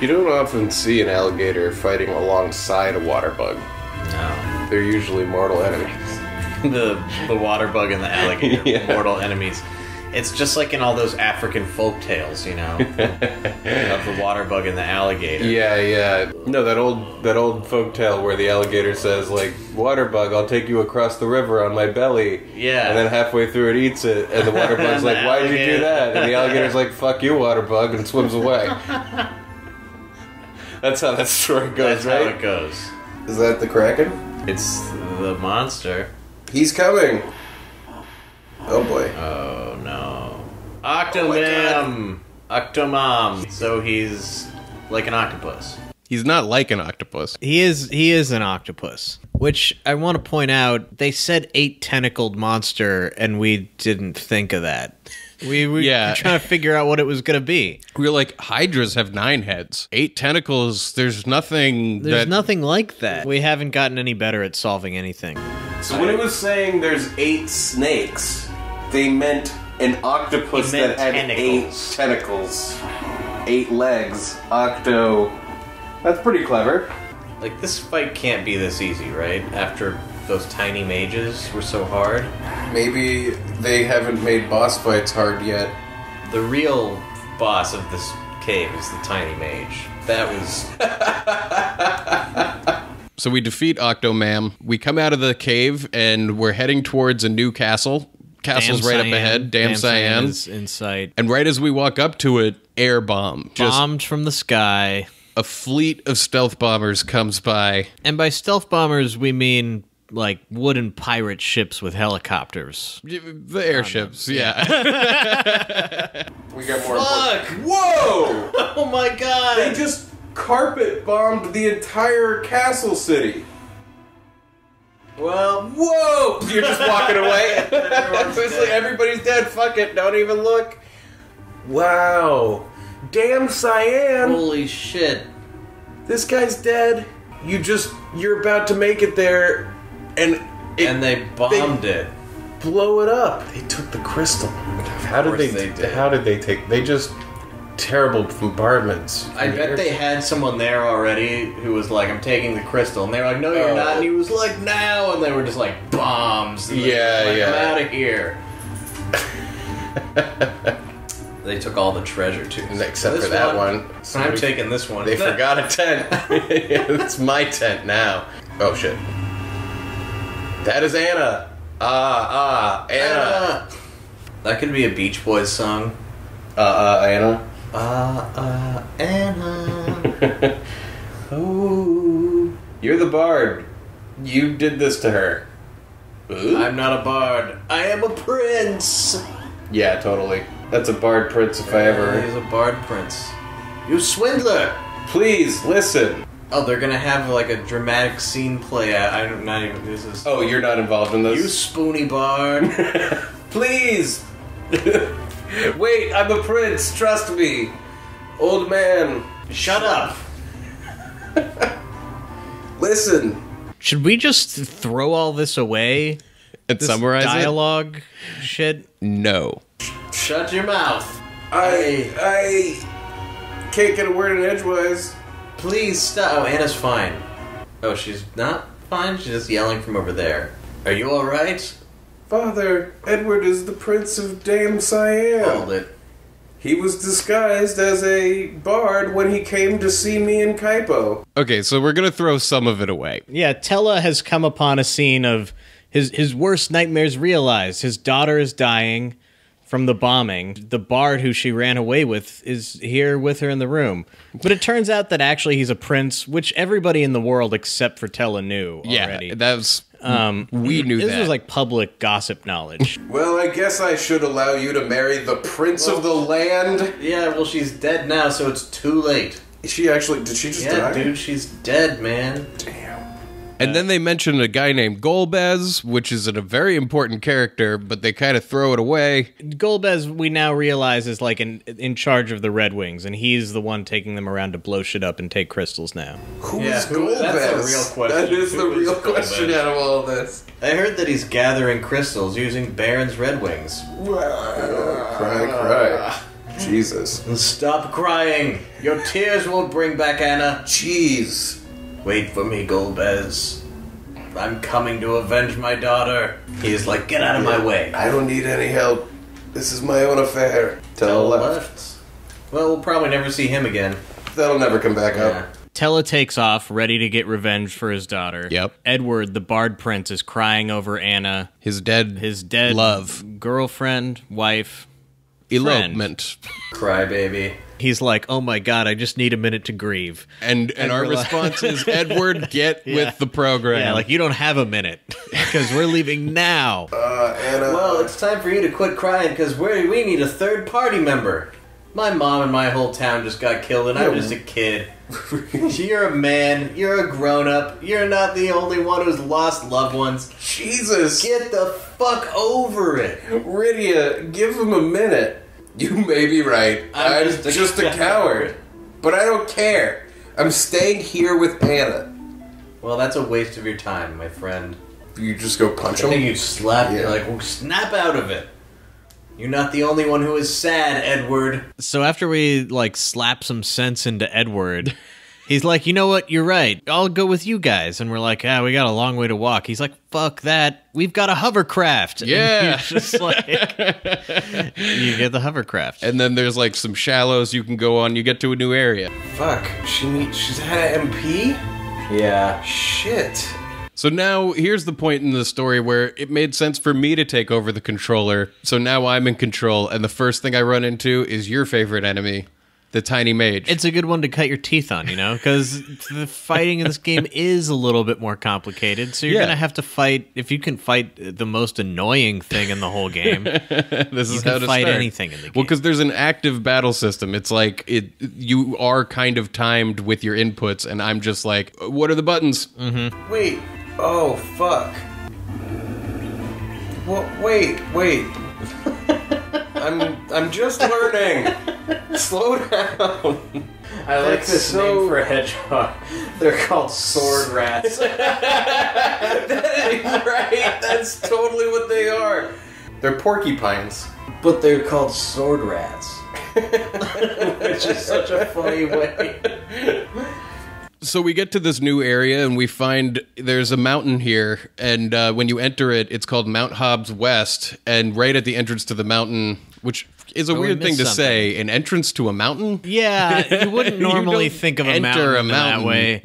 You don't often see an alligator fighting alongside a water bug. No, They're usually mortal enemies. the the water bug and the alligator, Yeah. mortal enemies. It's just like in all those African folk tales, you know, of the water bug and the alligator. Yeah, yeah. No, that old that old folk tale where the alligator says like, "Water bug, I'll take you across the river on my belly." Yeah. And then halfway through it eats it, and the water bug's And like, "Why did you do that?" And the alligator's like, "Fuck you, water bug," and swims away. That's how that story goes, That's how it goes. Is that the kraken? It's the monster. He's coming. Oh boy. Oh no. Oh, Octomamm. Octomom. So he's like an octopus. He's not like an octopus. He is he is an octopus. Which I want to point out, they said eight tentacled monster, and we didn't think of that. We, we Yeah. were trying to figure out what it was gonna be. We were like, hydras have nine heads, eight tentacles. There's nothing There's that. nothing like that. We haven't gotten any better at solving anything. So when it was saying there's eight snakes, they meant an octopus It meant that had tentacles. eight tentacles, eight legs. Octo. That's pretty clever. Like this fight can't be this easy, right? After those tiny mages were so hard. Maybe they haven't made boss fights hard yet. The real boss of this cave is the tiny mage. That was So we defeat Octomamm. We come out of the cave and we're heading towards a new castle. Castle's Dam right Cyan. up ahead. Dam, Cyan. is in sight. And right as we walk up to it, air bomb. Just Bombed from the sky. a fleet of stealth bombers comes by. And by stealth bombers, we mean like wooden pirate ships with helicopters. The airships, yeah. We got more. Fuck! Whoa! Oh my god! they just carpet bombed the entire castle city. well, Whoa! You're just walking away. it's like everybody's dead. Fuck it. Don't even look. Wow. Damcyan. holy shit! This guy's dead. You just you're about to make it there, and it, and they bombed it. blow it up. They took the crystal. How did course they, they did. How did they take? They just terrible bombardments. I bet they had someone there already who was like, "I'm taking the crystal," and they were like, "No, you're Oh. not." And he was like, "Now," and they were just like bombs. Yeah, like, yeah. I'm out of here. they took all the treasure too, Except This for that one. So I'm taking this one. They forgot a tent. it's my tent now. Oh shit. That is Anna. Ah, ah, Anna. Anna. That could be a Beach Boys song. Uh, uh, Anna. Ah, uh, Anna. Ooh. You're the bard. You did this to her. Ooh. I'm not a bard. I am a prince. yeah, totally. That's a bard prince if I ever. He's a bard prince. You swindler! Please listen. Oh, they're gonna have like a dramatic scene play out. I'm not not even. This is. Oh, you're not involved in this. You spoony bard. Please. Wait, I'm a prince. Trust me, old man. Shut up. Listen. Should we just throw all this away? and This summarize dialogue shit. No. Shut your mouth. I I can't get a word in edgewise. Please stop. Oh, Anna's fine. Oh, she's not fine? She's just yelling from over there. Are you alright? Father, Edward is the prince of Damcyan. Hold it. He was disguised as a bard when he came to see me in Kaipo. Okay, so we're gonna throw some of it away. Yeah, Tellah has come upon a scene of his his worst nightmares realized. His daughter is dying from the bombing. The bard who she ran away with is here with her in the room. But it turns out that actually he's a prince, which everybody in the world except for Tellah knew Yeah, already. that was. Um, we knew this that. was like public gossip knowledge. Well, I guess I should allow you to marry the prince of the land. Yeah, well, she's dead now, so it's too late. She actually did she just Yeah, die? dude, she's dead, man. Damn. And then they mentioned a guy named Golbez, which is a very important character, but they kind of throw it away. Golbez, we now realize, is like in in charge of the Red Wings, and he's the one taking them around to blow shit up and take crystals now. Who's Yeah, who- that's Golbez? a real question. That is the Who is real Golbez? question out of all this. I heard that he's gathering crystals using Baron's Red Wings. Cry, cry. Jesus. Stop crying! Your tears won't bring back Anna. Jeez. Wait for me, Golbez. I'm coming to avenge my daughter. He's like, get out of my way. I don't need any help. This is my own affair. Tell Tell left. left. Well, we'll probably never see him again. That'll never come back Yeah. up. Tellah takes off, ready to get revenge for his daughter. Yep. Edward, the Bard Prince, is crying over Anna, His dead his dead love girlfriend, wife. elopement. Crybaby. He's like, "Oh my god, I just need a minute to grieve." And and, And our we're like- response is Edward, get Yeah. with the program. Yeah, like you don't have a minute because we're leaving now. Uh, Anna. Well, it's time for you to quit crying because we we need a third party member. My mom and my whole town just got killed, and I'm just a kid. You're a man. You're a grown up. You're not the only one who's lost loved ones. Jesus. Get the fuck over it. Rydia, give him a minute. You may be right. I'm, I'm just, just a a coward. But I don't care. I'm staying here with Anna. Well, that's a waste of your time, my friend. You just go punch I think him? you slap. Yeah. Like, well, snap out of it. You're not the only one who is sad, Edward. So after we like slap some sense into Edward, he's like, "You know what? You're right. I'll go with you guys." And we're like, "Ah, we got a long way to walk." He's like, "Fuck that. We've got a hovercraft." Yeah. he's just like you get the hovercraft. and then there's like some shallows you can go on. You get to a new area. Fuck. She need, she's had an MP? Yeah. Shit. So now here's the point in the story where it made sense for me to take over the controller. So now I'm in control, and the first thing I run into is your favorite enemy, the tiny mage. It's a good one to cut your teeth on, you know, because the fighting in this game is a little bit more complicated. So you're Yeah. gonna have to fight. If you can fight the most annoying thing in the whole game, this is can how to fight start. anything in the game. Well, because there's an active battle system. It's like it. You are kind of timed with your inputs, and I'm just like, what are the buttons? Mm-hmm. Wait. Oh, fuck. Well, wait, wait. I'm I'm just learning. Slow down. I like That's this so- name for a hedgehog. They're called sword rats. that is right. That's totally what they are. They're porcupines. but they're called sword rats. Which is such a funny way. So we get to this new area, and we find there's a mountain here, and uh, when you enter it, it's called Mount Hobs West, and right at the entrance to the mountain, which is a oh, we weird thing missed to say, an entrance to a mountain. Yeah, you wouldn't normally don't think of a enter mountain, a mountain. that way.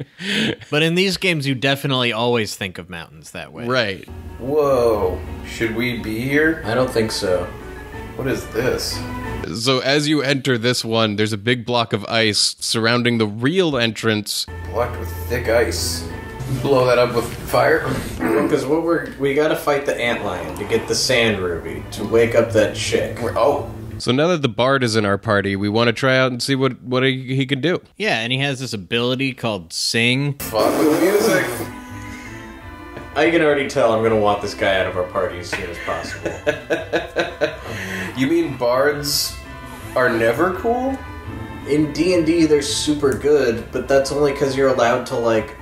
But in these games, you definitely always think of mountains that way. Right. Whoa. Should we be here? I don't think so. What is this? So as you enter this one, there's a big block of ice surrounding the real entrance. Blocked with thick ice. Blow that up with fire. Because what we're we gotta fight the antlion to get the sand ruby to wake up that chick. Oh. So now that the bard is in our party, we want to try out and see what what he, he can do. Yeah, and he has this ability called Sing. Fuck with music. I can already tell I'm gonna want this guy out of our party as soon as possible. You mean bards are never cool? In D and D, they're super good, but that's only because you're allowed to like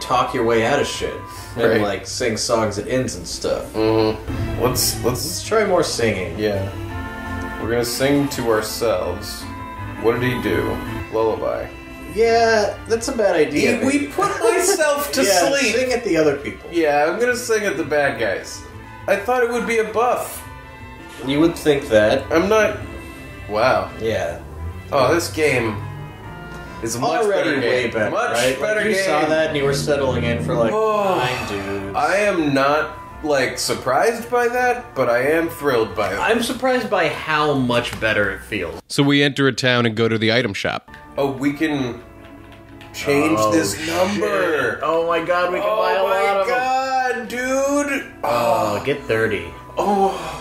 talk your way out of shit and Right. like sing songs at ends and stuff. Mm-hmm. Let's let's Let's try more singing. yeah. We're gonna sing to ourselves. What did he do? Lullaby. Yeah, that's a bad idea. we put myself to yeah, sleep. Sing at the other people. Yeah, I'm gonna sing at the bad guys. I thought it would be a buff. You would think that. I'm not. Wow. Yeah. Oh, this game is a much Already better game. way better, much right? better like, you game. saw that and you were settling in for like Oh. nine dudes. I am not like surprised by that, but I am thrilled by it. I'm surprised by how much better it feels. So we enter a town and go to the item shop. oh, we can change Oh, this shit. number. Oh my god, we can buy a Oh lot my of them. god, dude! Oh, get 30. Oh,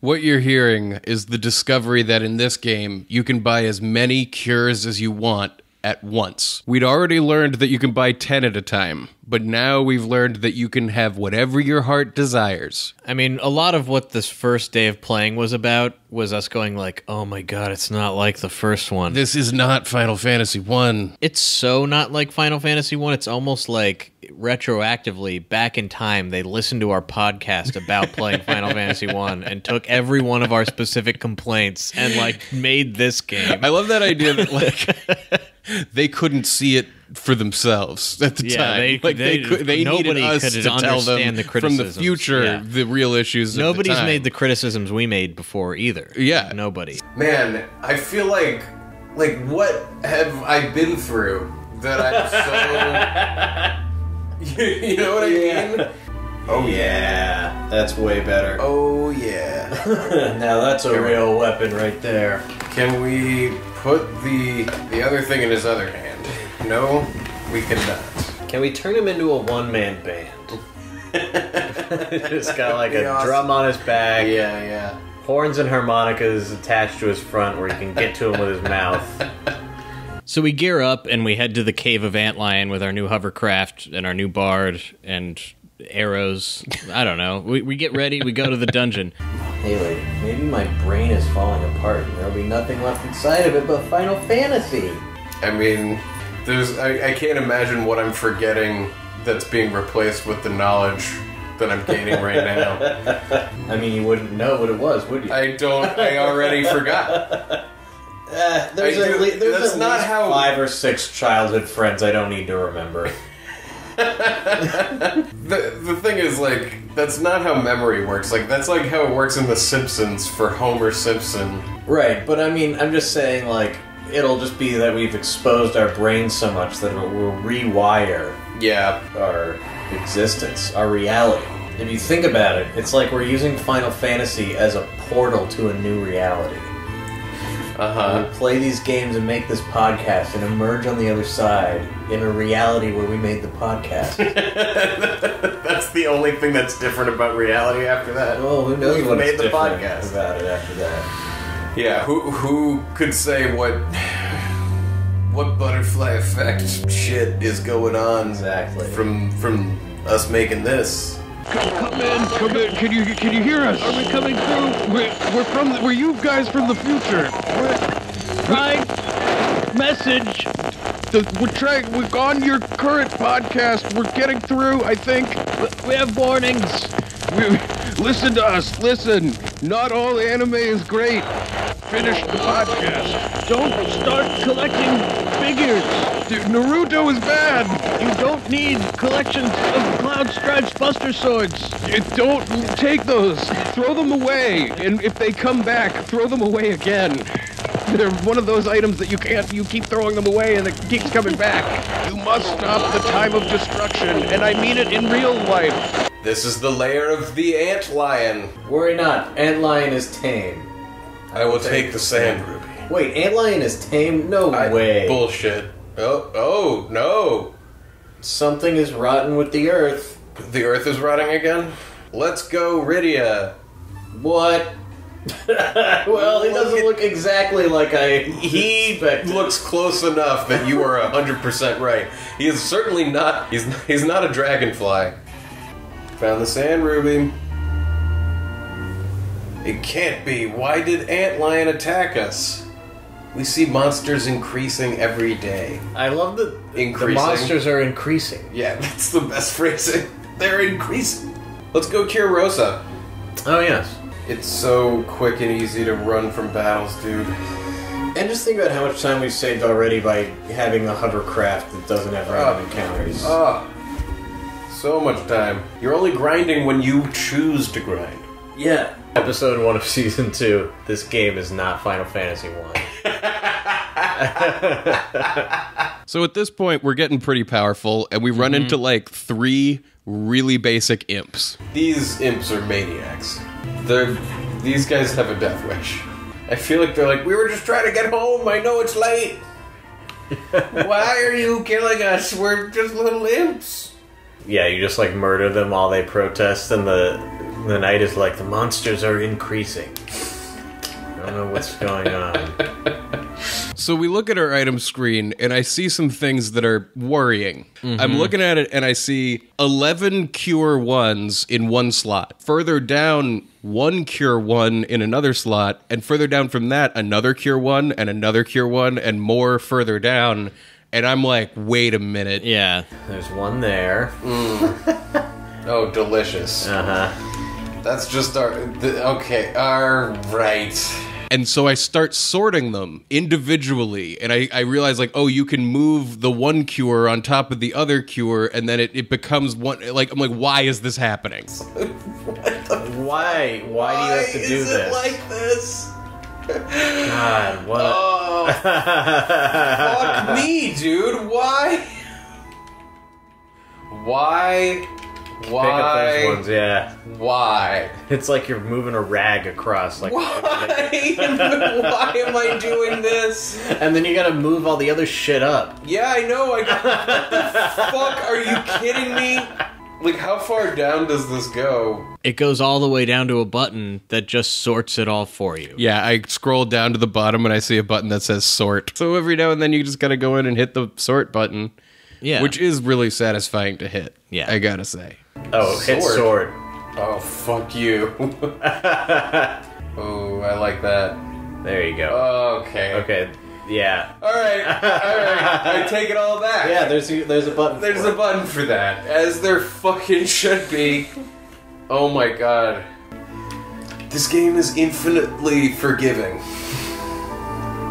What you're hearing is the discovery that in this game, you can buy as many cures as you want at once. We'd already learned that you can buy 10 at a time, but now we've learned that you can have whatever your heart desires. I mean, a lot of what this first day of playing was about was us going like, "Oh my god, it's not like the first one." This is not Final Fantasy 1. it's so not like Final Fantasy 1. It's almost like retroactively back in time they listened to our podcast about playing Final Fantasy 1 and took every one of our specific complaints and like made this game. I love that idea that like they couldn't see it for themselves at the Yeah, time. they- like they, they- they needed us could to tell them understand the from the future Yeah. the real issues. Nobody's of the time. made the criticisms we made before either. Yeah. Nobody. Man, I feel like, like, what have I been through that I'm so. you know what I mean? Oh Yeah, that's way better. Oh yeah. now that's a Here we real weapon right there. Can we put the the other thing in his other hand? No, we cannot. Can we turn him into a one man band? Just got like a awesome. drum on his back, Yeah, yeah. horns and harmonicas attached to his front where he can get to him with his mouth. So we gear up and we head to the cave of Antlion with our new hovercraft and our new bard and arrows. I don't know. We, we get ready. We go to the dungeon. Haley, maybe my brain is falling apart and there'll be nothing left inside of it but Final Fantasy. I mean, there's I, I can't imagine what I'm forgetting that's being replaced with the knowledge that I'm gaining right now. I mean, you wouldn't know what it was, would you? I don't. I already forgot. Uh, there's I at, do- le- there's that's at not how- five or six childhood friends I don't need to remember. The the thing is, like, that's not how memory works. Like, that's like how it works in The Simpsons for Homer Simpson. right, but I mean, I'm just saying, like, it'll just be that we've exposed our brains so much that it will rewire Yeah. our existence, our reality. If you think about it, it's like we're using Final Fantasy as a portal to a new reality. Uh huh. We play these games and make this podcast and emerge on the other side in a reality where we made the podcast. that's the only thing that's different about reality after that. Oh, who knows We've what made the different podcast. about it after that. Yeah. Who who could say what what butterfly effect shit is going on Exactly. from from us making this? Come in, come in. Can you can you hear us? Are we coming through? We're, we're from the, we're you guys from the future. We're trying message. The, we're trying. We're on your current podcast. We're getting through. I think we have warnings. We, listen to us. Listen. Not all anime is great. Finish the podcast. Don't start collecting figures. Dude, Naruto is bad. You don't need collections of Cloud Strife's Buster Swords. You don't take those. Throw them away. And if they come back, throw them away again. They're one of those items that you can't, you keep throwing them away and it keeps coming back. You must stop the time of destruction, and I mean it in real life. This is the lair of the ant lion. Worry not, Antlion is tame. I will take the sand ruby. Wait, Antlion is tame? No I- way. Bullshit. Oh, oh, no. Something is rotten with the earth. The earth is rotting again? Let's go, Rydia. What? well, he Look doesn't at- look exactly like I He expected. looks close enough that you are 100% right. He is certainly not, he's, he's not a dragonfly. Found the sand ruby. It can't be. Why did Antlion attack us? We see monsters increasing every day. I love that the Increasing. monsters are increasing. Yeah, that's the best phrasing. They're increasing. Let's go cure Rosa. Oh yes. It's so quick and easy to run from battles, dude. And just think about how much time we've saved already by having the hovercraft that doesn't have random Oh. encounters. Ah, so much time. You're only grinding when you choose to grind. yeah. Episode one of season two. This game is not Final Fantasy one. So at this point, we're getting pretty powerful, and we run mhm. into like three really basic imps. These imps are maniacs. They're these guys have a death wish. I feel like they're like, we were just trying to get home. I know it's late. Why are you killing us? We're just little imps. Yeah, you just like murder them while they protest, and the the knight is like, the monsters are increasing. I don't know what's going on. So we look at our item screen, and I see some things that are worrying. I'm mm-hmm. looking at it, and I see 11 cure ones in one slot. Further down, one cure one in another slot, and further down from that, another cure one, and another cure one, and more further down. And I'm like, wait a minute. Yeah. There's one there. Oh, delicious. Uh huh. That's just our. The, okay, all right. And so I start sorting them individually, and I, I realize like, oh, you can move the one cure on top of the other cure, and then it, it becomes one. Like I'm like, why is this happening? Why? Why do you have to do is this? it like this? God, what? Oh, fuck me, dude. Why? Why Pick up Why? those ones, yeah. Why? It's like you're moving a rag across, like, Why? Why am I doing this? and then you gotta move all the other shit up. Yeah, I know. I got. What the fuck? Are you kidding me? Like, how far down does this go? It goes all the way down to a button that just sorts it all for you. Yeah, I scroll down to the bottom and I see a button that says sort. So every now and then you just gotta go in and hit the sort button, Yeah. which is really satisfying to hit. Yeah. I gotta say. Oh, hit Sword. sword. Oh, fuck you. oh, I like that. There you go. Okay. okay, yeah. All right. All right. I take it all back. Yeah, there's a, there's a button. There's a it. button for that, as there fucking should be. Oh my god. This game is infinitely forgiving.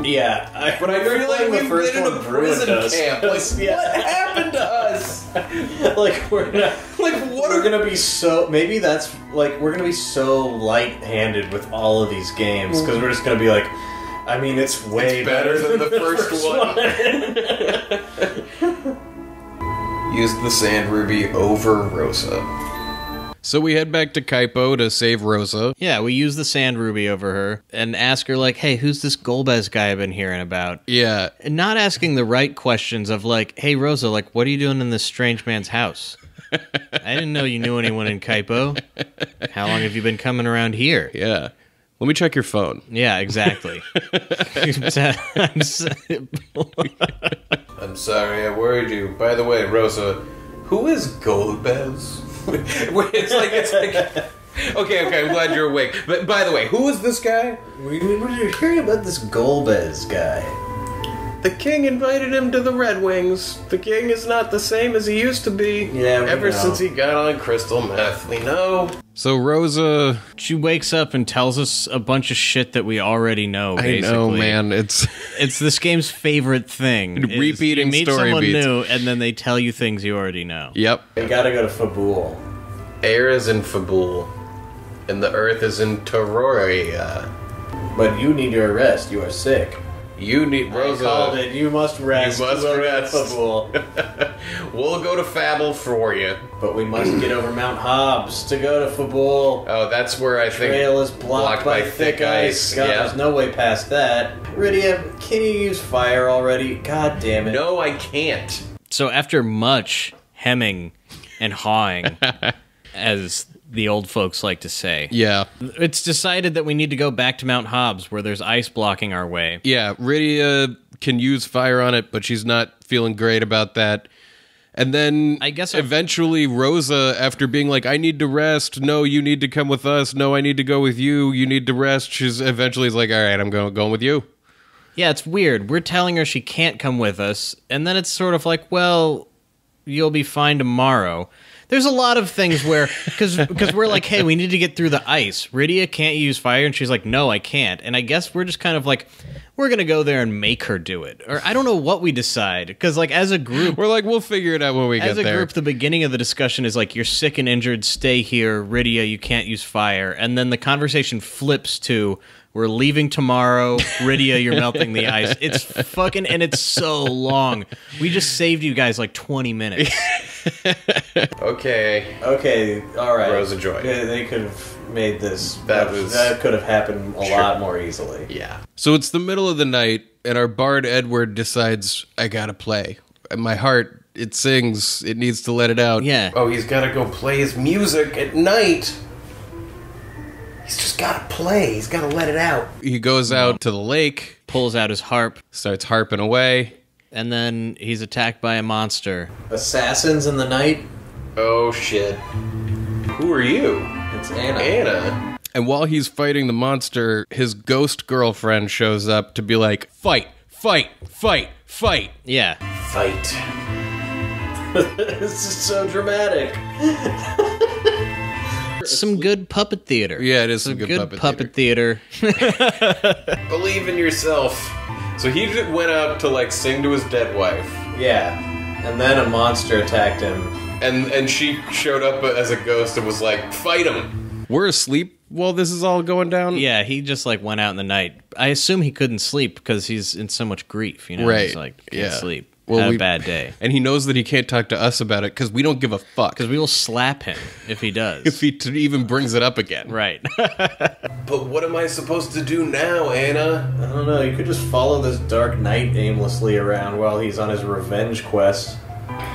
Yeah, I, But I feel like the first been in a one ruined us. camp. Like, Yeah. what happened to us? like we're not, Like, what we're are gonna be so maybe that's like we're gonna be so light-handed with all of these games because we're just gonna be like I mean it's way It's better than the first one. Use the sand ruby over Rosa. So we head back to Kaipo to save Rosa. yeah, we use the sand ruby over her and ask her like, "Hey, who's this Golbez guy I've been hearing about?" Yeah. And not asking the right questions of like, "Hey, Rosa, like, what are you doing in this strange man's house?" I didn't know you knew anyone in Kaipo. How long have you been coming around here? Yeah. Let me check your phone. Yeah, exactly. I'm sorry, I worried you. By the way, Rosa, who is Golbez? It's like it's like. Okay, okay, I'm glad you're awake. But by the way, who is this guy? we were hearing about this Golbez guy. The king invited him to the Red Wings. The king is not the same as he used to be. Yeah, we ever know. since he got on crystal meth. We know. So Rosa, she wakes up and tells us a bunch of shit that we already know. I know, man. It's It's this game's favorite thing. is Repeating you meet story someone beats. new, and then they tell you things you already know. yep. We gotta go to Fabul. Air is in Fabul, and the earth is in Tororia. But you need your rest. You are sick. You need I called it. You must rest. You must Go rest. Fabul. We'll go to Fabul for you. but we must get over Mount Hobs to go to Fabul. Oh, that's where I think Trail is blocked, by, thick ice. God, yeah. there's no way past that. Rydia, can you use fire already? God damn it. No, I can't. So after much hemming and hawing, as the old folks like to say, Yeah. it's decided that we need to go back to Mount Hobs, where there's ice blocking our way. Yeah. Rydia can use fire on it, but she's not feeling great about that. And then I guess eventually Rosa, after being like, I need to rest. No, you need to come with us. No, I need to go with you. You need to rest. She's eventually is like, all right, I'm going, going with you. Yeah, it's weird. We're telling her she can't come with us, and then it's sort of like, well, you'll be fine tomorrow. There's a lot of things where because because we're like, hey, we need to get through the ice. Rydia can't use fire, and she's like, no, I can't. And I guess we're just kind of like, we're gonna go there and make her do it, or I don't know what we decide because like as a group. We're like, we'll figure it out when we get there. As a group, the beginning of the discussion is like, you're sick and injured, stay here. Rydia, you can't use fire. And then the conversation flips to, we're leaving tomorrow. Rydia, you're melting the ice. It's fucking, and it's so long. We just saved you guys like 20 minutes. Okay. Okay, all right. Rosa Joy. They, they could have made this. That much- was- that could have happened a Sure. lot more easily. Yeah. So it's the middle of the night, and our bard Edward decides, I gotta play. And my heart, it sings, it needs to let it out. Yeah. Oh, he's got to go play his music at night. He's just got to play. He's got to let it out. He goes out to the lake, Pulls out his harp, starts harping away. And then he's attacked by a monster. Assassins in the night. Oh shit. Who are you? It's Anna. Anna. And while he's fighting the monster, his ghost girlfriend shows up to be like, fight, fight, fight, fight. Yeah. Fight. this is so dramatic. Some good puppet theater. Yeah, it is some Some good, good, puppet, puppet, theater. theater. Believe in yourself. So he just went out to like sing to his dead wife, Yeah. And then a monster attacked him. and and she showed up as a ghost and was like, "Fight him." We're asleep while this is all going down. Yeah, he just like went out in the night. I assume he couldn't sleep because he's in so much grief. You know, Right, He's like can't yeah. sleep. Had we- a bad day. And he knows that he can't talk to us about it because we don't give a fuck Because we will slap him if he does. if he t- even brings it up again. right. But what am I supposed to do now, Anna? I don't know. You could just follow this Dark Knight aimlessly around while he's on his revenge quest.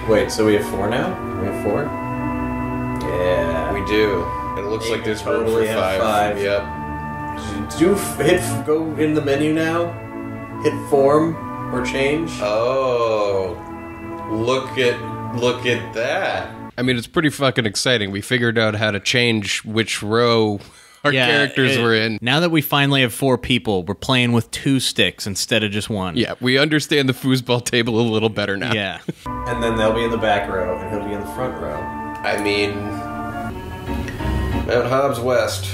Wait, so we have four now? We have four? Yeah. We do. It looks You like there's can room totally for five. five. Yep. Do you hit go in the menu now? Hit form or change? Oh, look at look at that. I mean, it's pretty fucking exciting. We figured out how to change which row our Yeah, characters it- were in. Now that we finally have four people, we're playing with two sticks instead of just one. Yeah, we understand the foosball table a little better now. Yeah. and then they'll be in the back row, and he'll be in the front row. I mean, Mount Hobs West.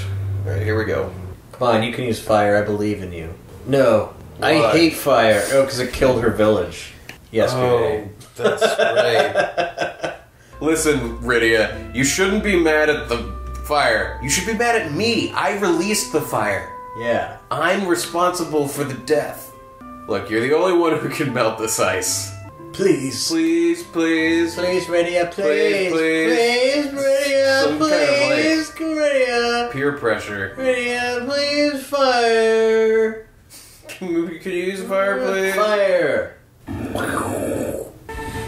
All right, here we go. Come on, you can use fire. I believe in you. No, I hate fire. Oh, because it killed her village yesterday. Oh, that's right. Listen, Rydia, you shouldn't be mad at the fire. You should be mad at me. I released the fire. Yeah. I'm responsible for the death. Look, you're the only one who can melt this ice. Please. Please, please. Please, Radia, please. Please, please. Radia, Some kind of, like- please. Radia. Peer pressure. Radia, please, fire. Can you, can you use fire, please? Fire.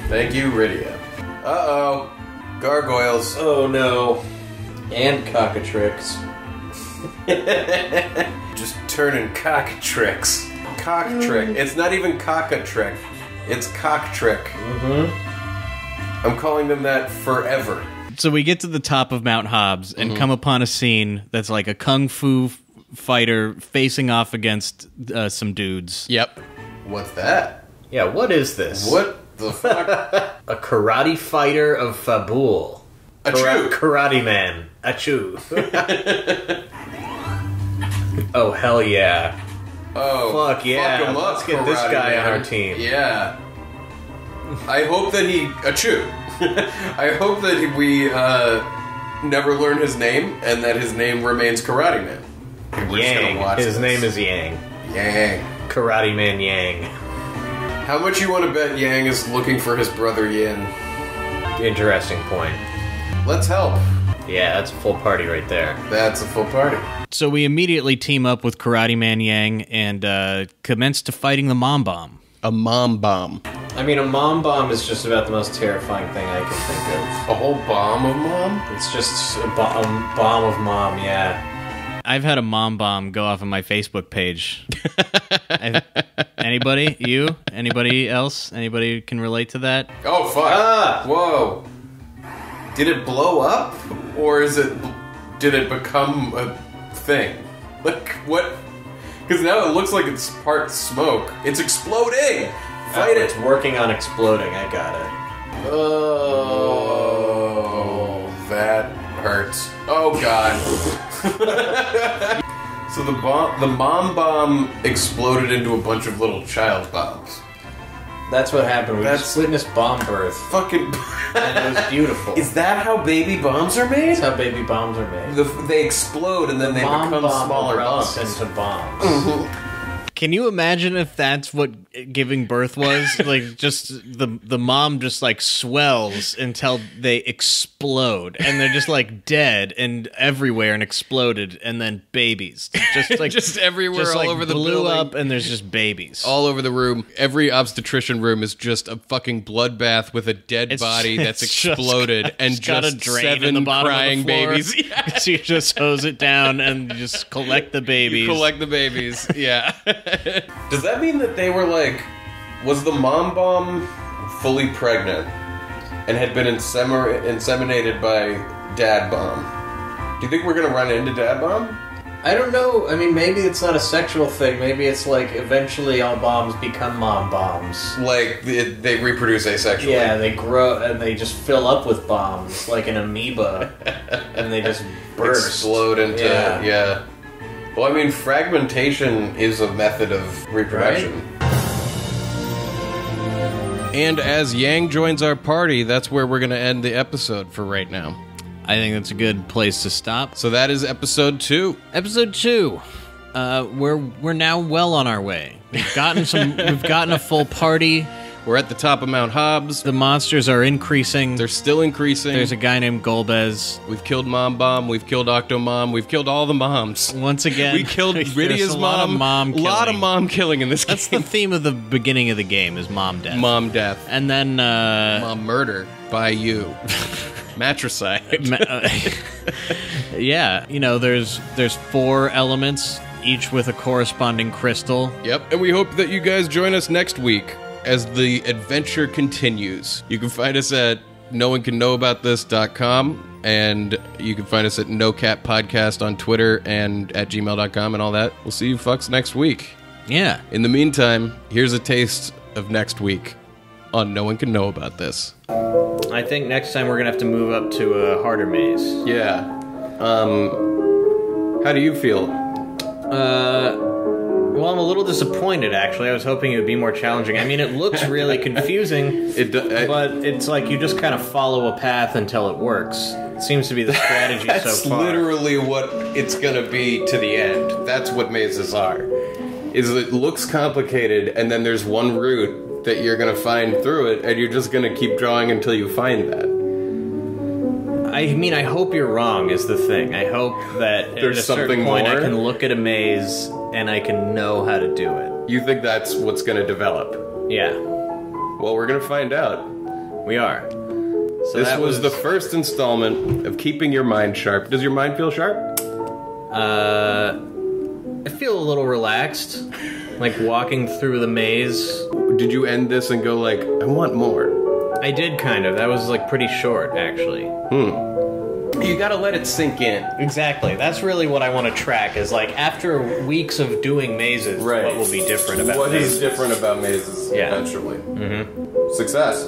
Thank you, Rydia. Uh oh. Gargoyles. Oh no. And cockatrix. Just turning cock tricks. Cock trick. It's not even cockatrick. It's cock trick. Mm-hmm. I'm calling them that forever. So we get to the top of Mount Hobs and come upon a scene that's like a kung fu f- fighter facing off against uh, some dudes. Yep. What's that? Yeah, what is this? What the fuck? A karate fighter of Fabul. Achoo! Karate man. Achoo. oh, hell yeah. Oh, Fuck yeah. Fuck 'em up, Let's get this Karate guy Man. on our team. Yeah. I hope that he achoo. I hope that we uh, never learn his name and that his name remains Karate Man. We're just Yang. watch His this. name is Yang. Yang. Karate man Yang. How much you want to bet Yang is looking for his brother Yin? Interesting point. Let's help. Yeah, that's a full party right there. That's a full party. So we immediately team up with Karate Man Yang and uh, commence to fighting the Mom Bomb. A mom bomb. I mean, a mom bomb is just about the most terrifying thing I can think of. A whole bomb of mom? It's just a, bo- a bomb of mom, yeah. I've had a mom bomb go off on my Facebook page. Anybody? You? Anybody else? Anybody can relate to that? Oh fuck! Ah! Whoa! Did it blow up, or is it? Did it become a thing? Like what? Because now it looks like it's part smoke. It's exploding. Fight Oh, it! It's working on exploding. I got it. Oh, that hurts. Oh god. so the bomb, the mom bomb, exploded into a bunch of little child bombs. That's what happened. We That's- just witnessed bomb birth, Fucking. and it was beautiful. Is that how baby bombs are made? That's how baby bombs are made. The, they explode and then they bomb become bomb smaller erupts bombs. into bombs. Mm-hmm. Can you imagine if that's what giving birth was? like just the the mom just like swells until they explode and they're just like dead and everywhere and exploded and then babies just like Just everywhere, just, all like, over the blew building. up and there's just babies. all over the room. Every obstetrician room is just a fucking bloodbath with a dead It's- body that's it's just exploded got- and it's got a just drain seven in the bottom crying of the babies. Yeah. so you just hose it down and you just collect the babies. Collect the babies. Yeah. Does that mean that they were like, was the mom bomb fully pregnant and had been insemin- inseminated by dad bomb? Do you think we're gonna run into dad bomb? I don't know. I mean, maybe it's not a sexual thing. Maybe it's like eventually all bombs become mom bombs. Like they, they reproduce asexually? Yeah, they grow and they just fill up with bombs like an amoeba, and they just burst. explode into Yeah. yeah. Well, I mean, fragmentation is a method of reproduction. and as Yang joins our party, that's where we're going to end the episode for right now. I think that's a good place to stop. So that is episode two. Episode two. Uh, we're we're now well on our way. We've gotten some. we've gotten a full party. We're at the top of Mount Hobs. The monsters are increasing. They're still increasing. There's a guy named Golbez. We've killed Mom Bomb. We've killed Octomom. We've killed all the moms. Once again, We killed Rydia's a lot mom. Of mom A lot of mom killing in this game. That's the theme of the beginning of the game is mom death. mom death. And then uh, Mom murder by you. Matricide. Ma- uh, yeah, you know, there's there's four elements, each with a corresponding crystal. Yep. And we hope that you guys join us next week as the adventure continues. You can find us at no one can know about this.com and you can find us at NOCKAT podcast on Twitter and at gmail.com and all that. We'll see you fucks next week. Yeah. In the meantime, here's a taste of next week on No One Can Know About This. I think next time we're gonna have to move up to a harder maze. Yeah. Um. How do you feel? Uh, well, I'm a little disappointed actually. I was hoping it would be more challenging. I mean, it looks really confusing, It. do- I- but it's like you just kind of follow a path until it works. It seems to be the strategy so far. That's literally what it's gonna be to the end. That's what mazes are. Is it looks complicated, and then there's one route that you're gonna find through it, and you're just gonna keep drawing until you find that. I mean, I hope you're wrong. Is the thing. I hope that There's at a certain something point I can look at a maze and I can know how to do it. You think that's what's gonna develop? Yeah, Well, we're gonna find out. we are. So This that was, the first installment of keeping your mind sharp. Does your mind feel sharp? Uh, I feel a little relaxed, like walking through the maze. Did you end this and go like, I want more? I did kind of. That was like pretty short, actually. You gotta let it sink in. Exactly. That's really what I want to track. Is like after weeks of doing mazes, Right. what will be different about What mazes? is different about mazes Yeah. eventually? Mm-hmm. Success.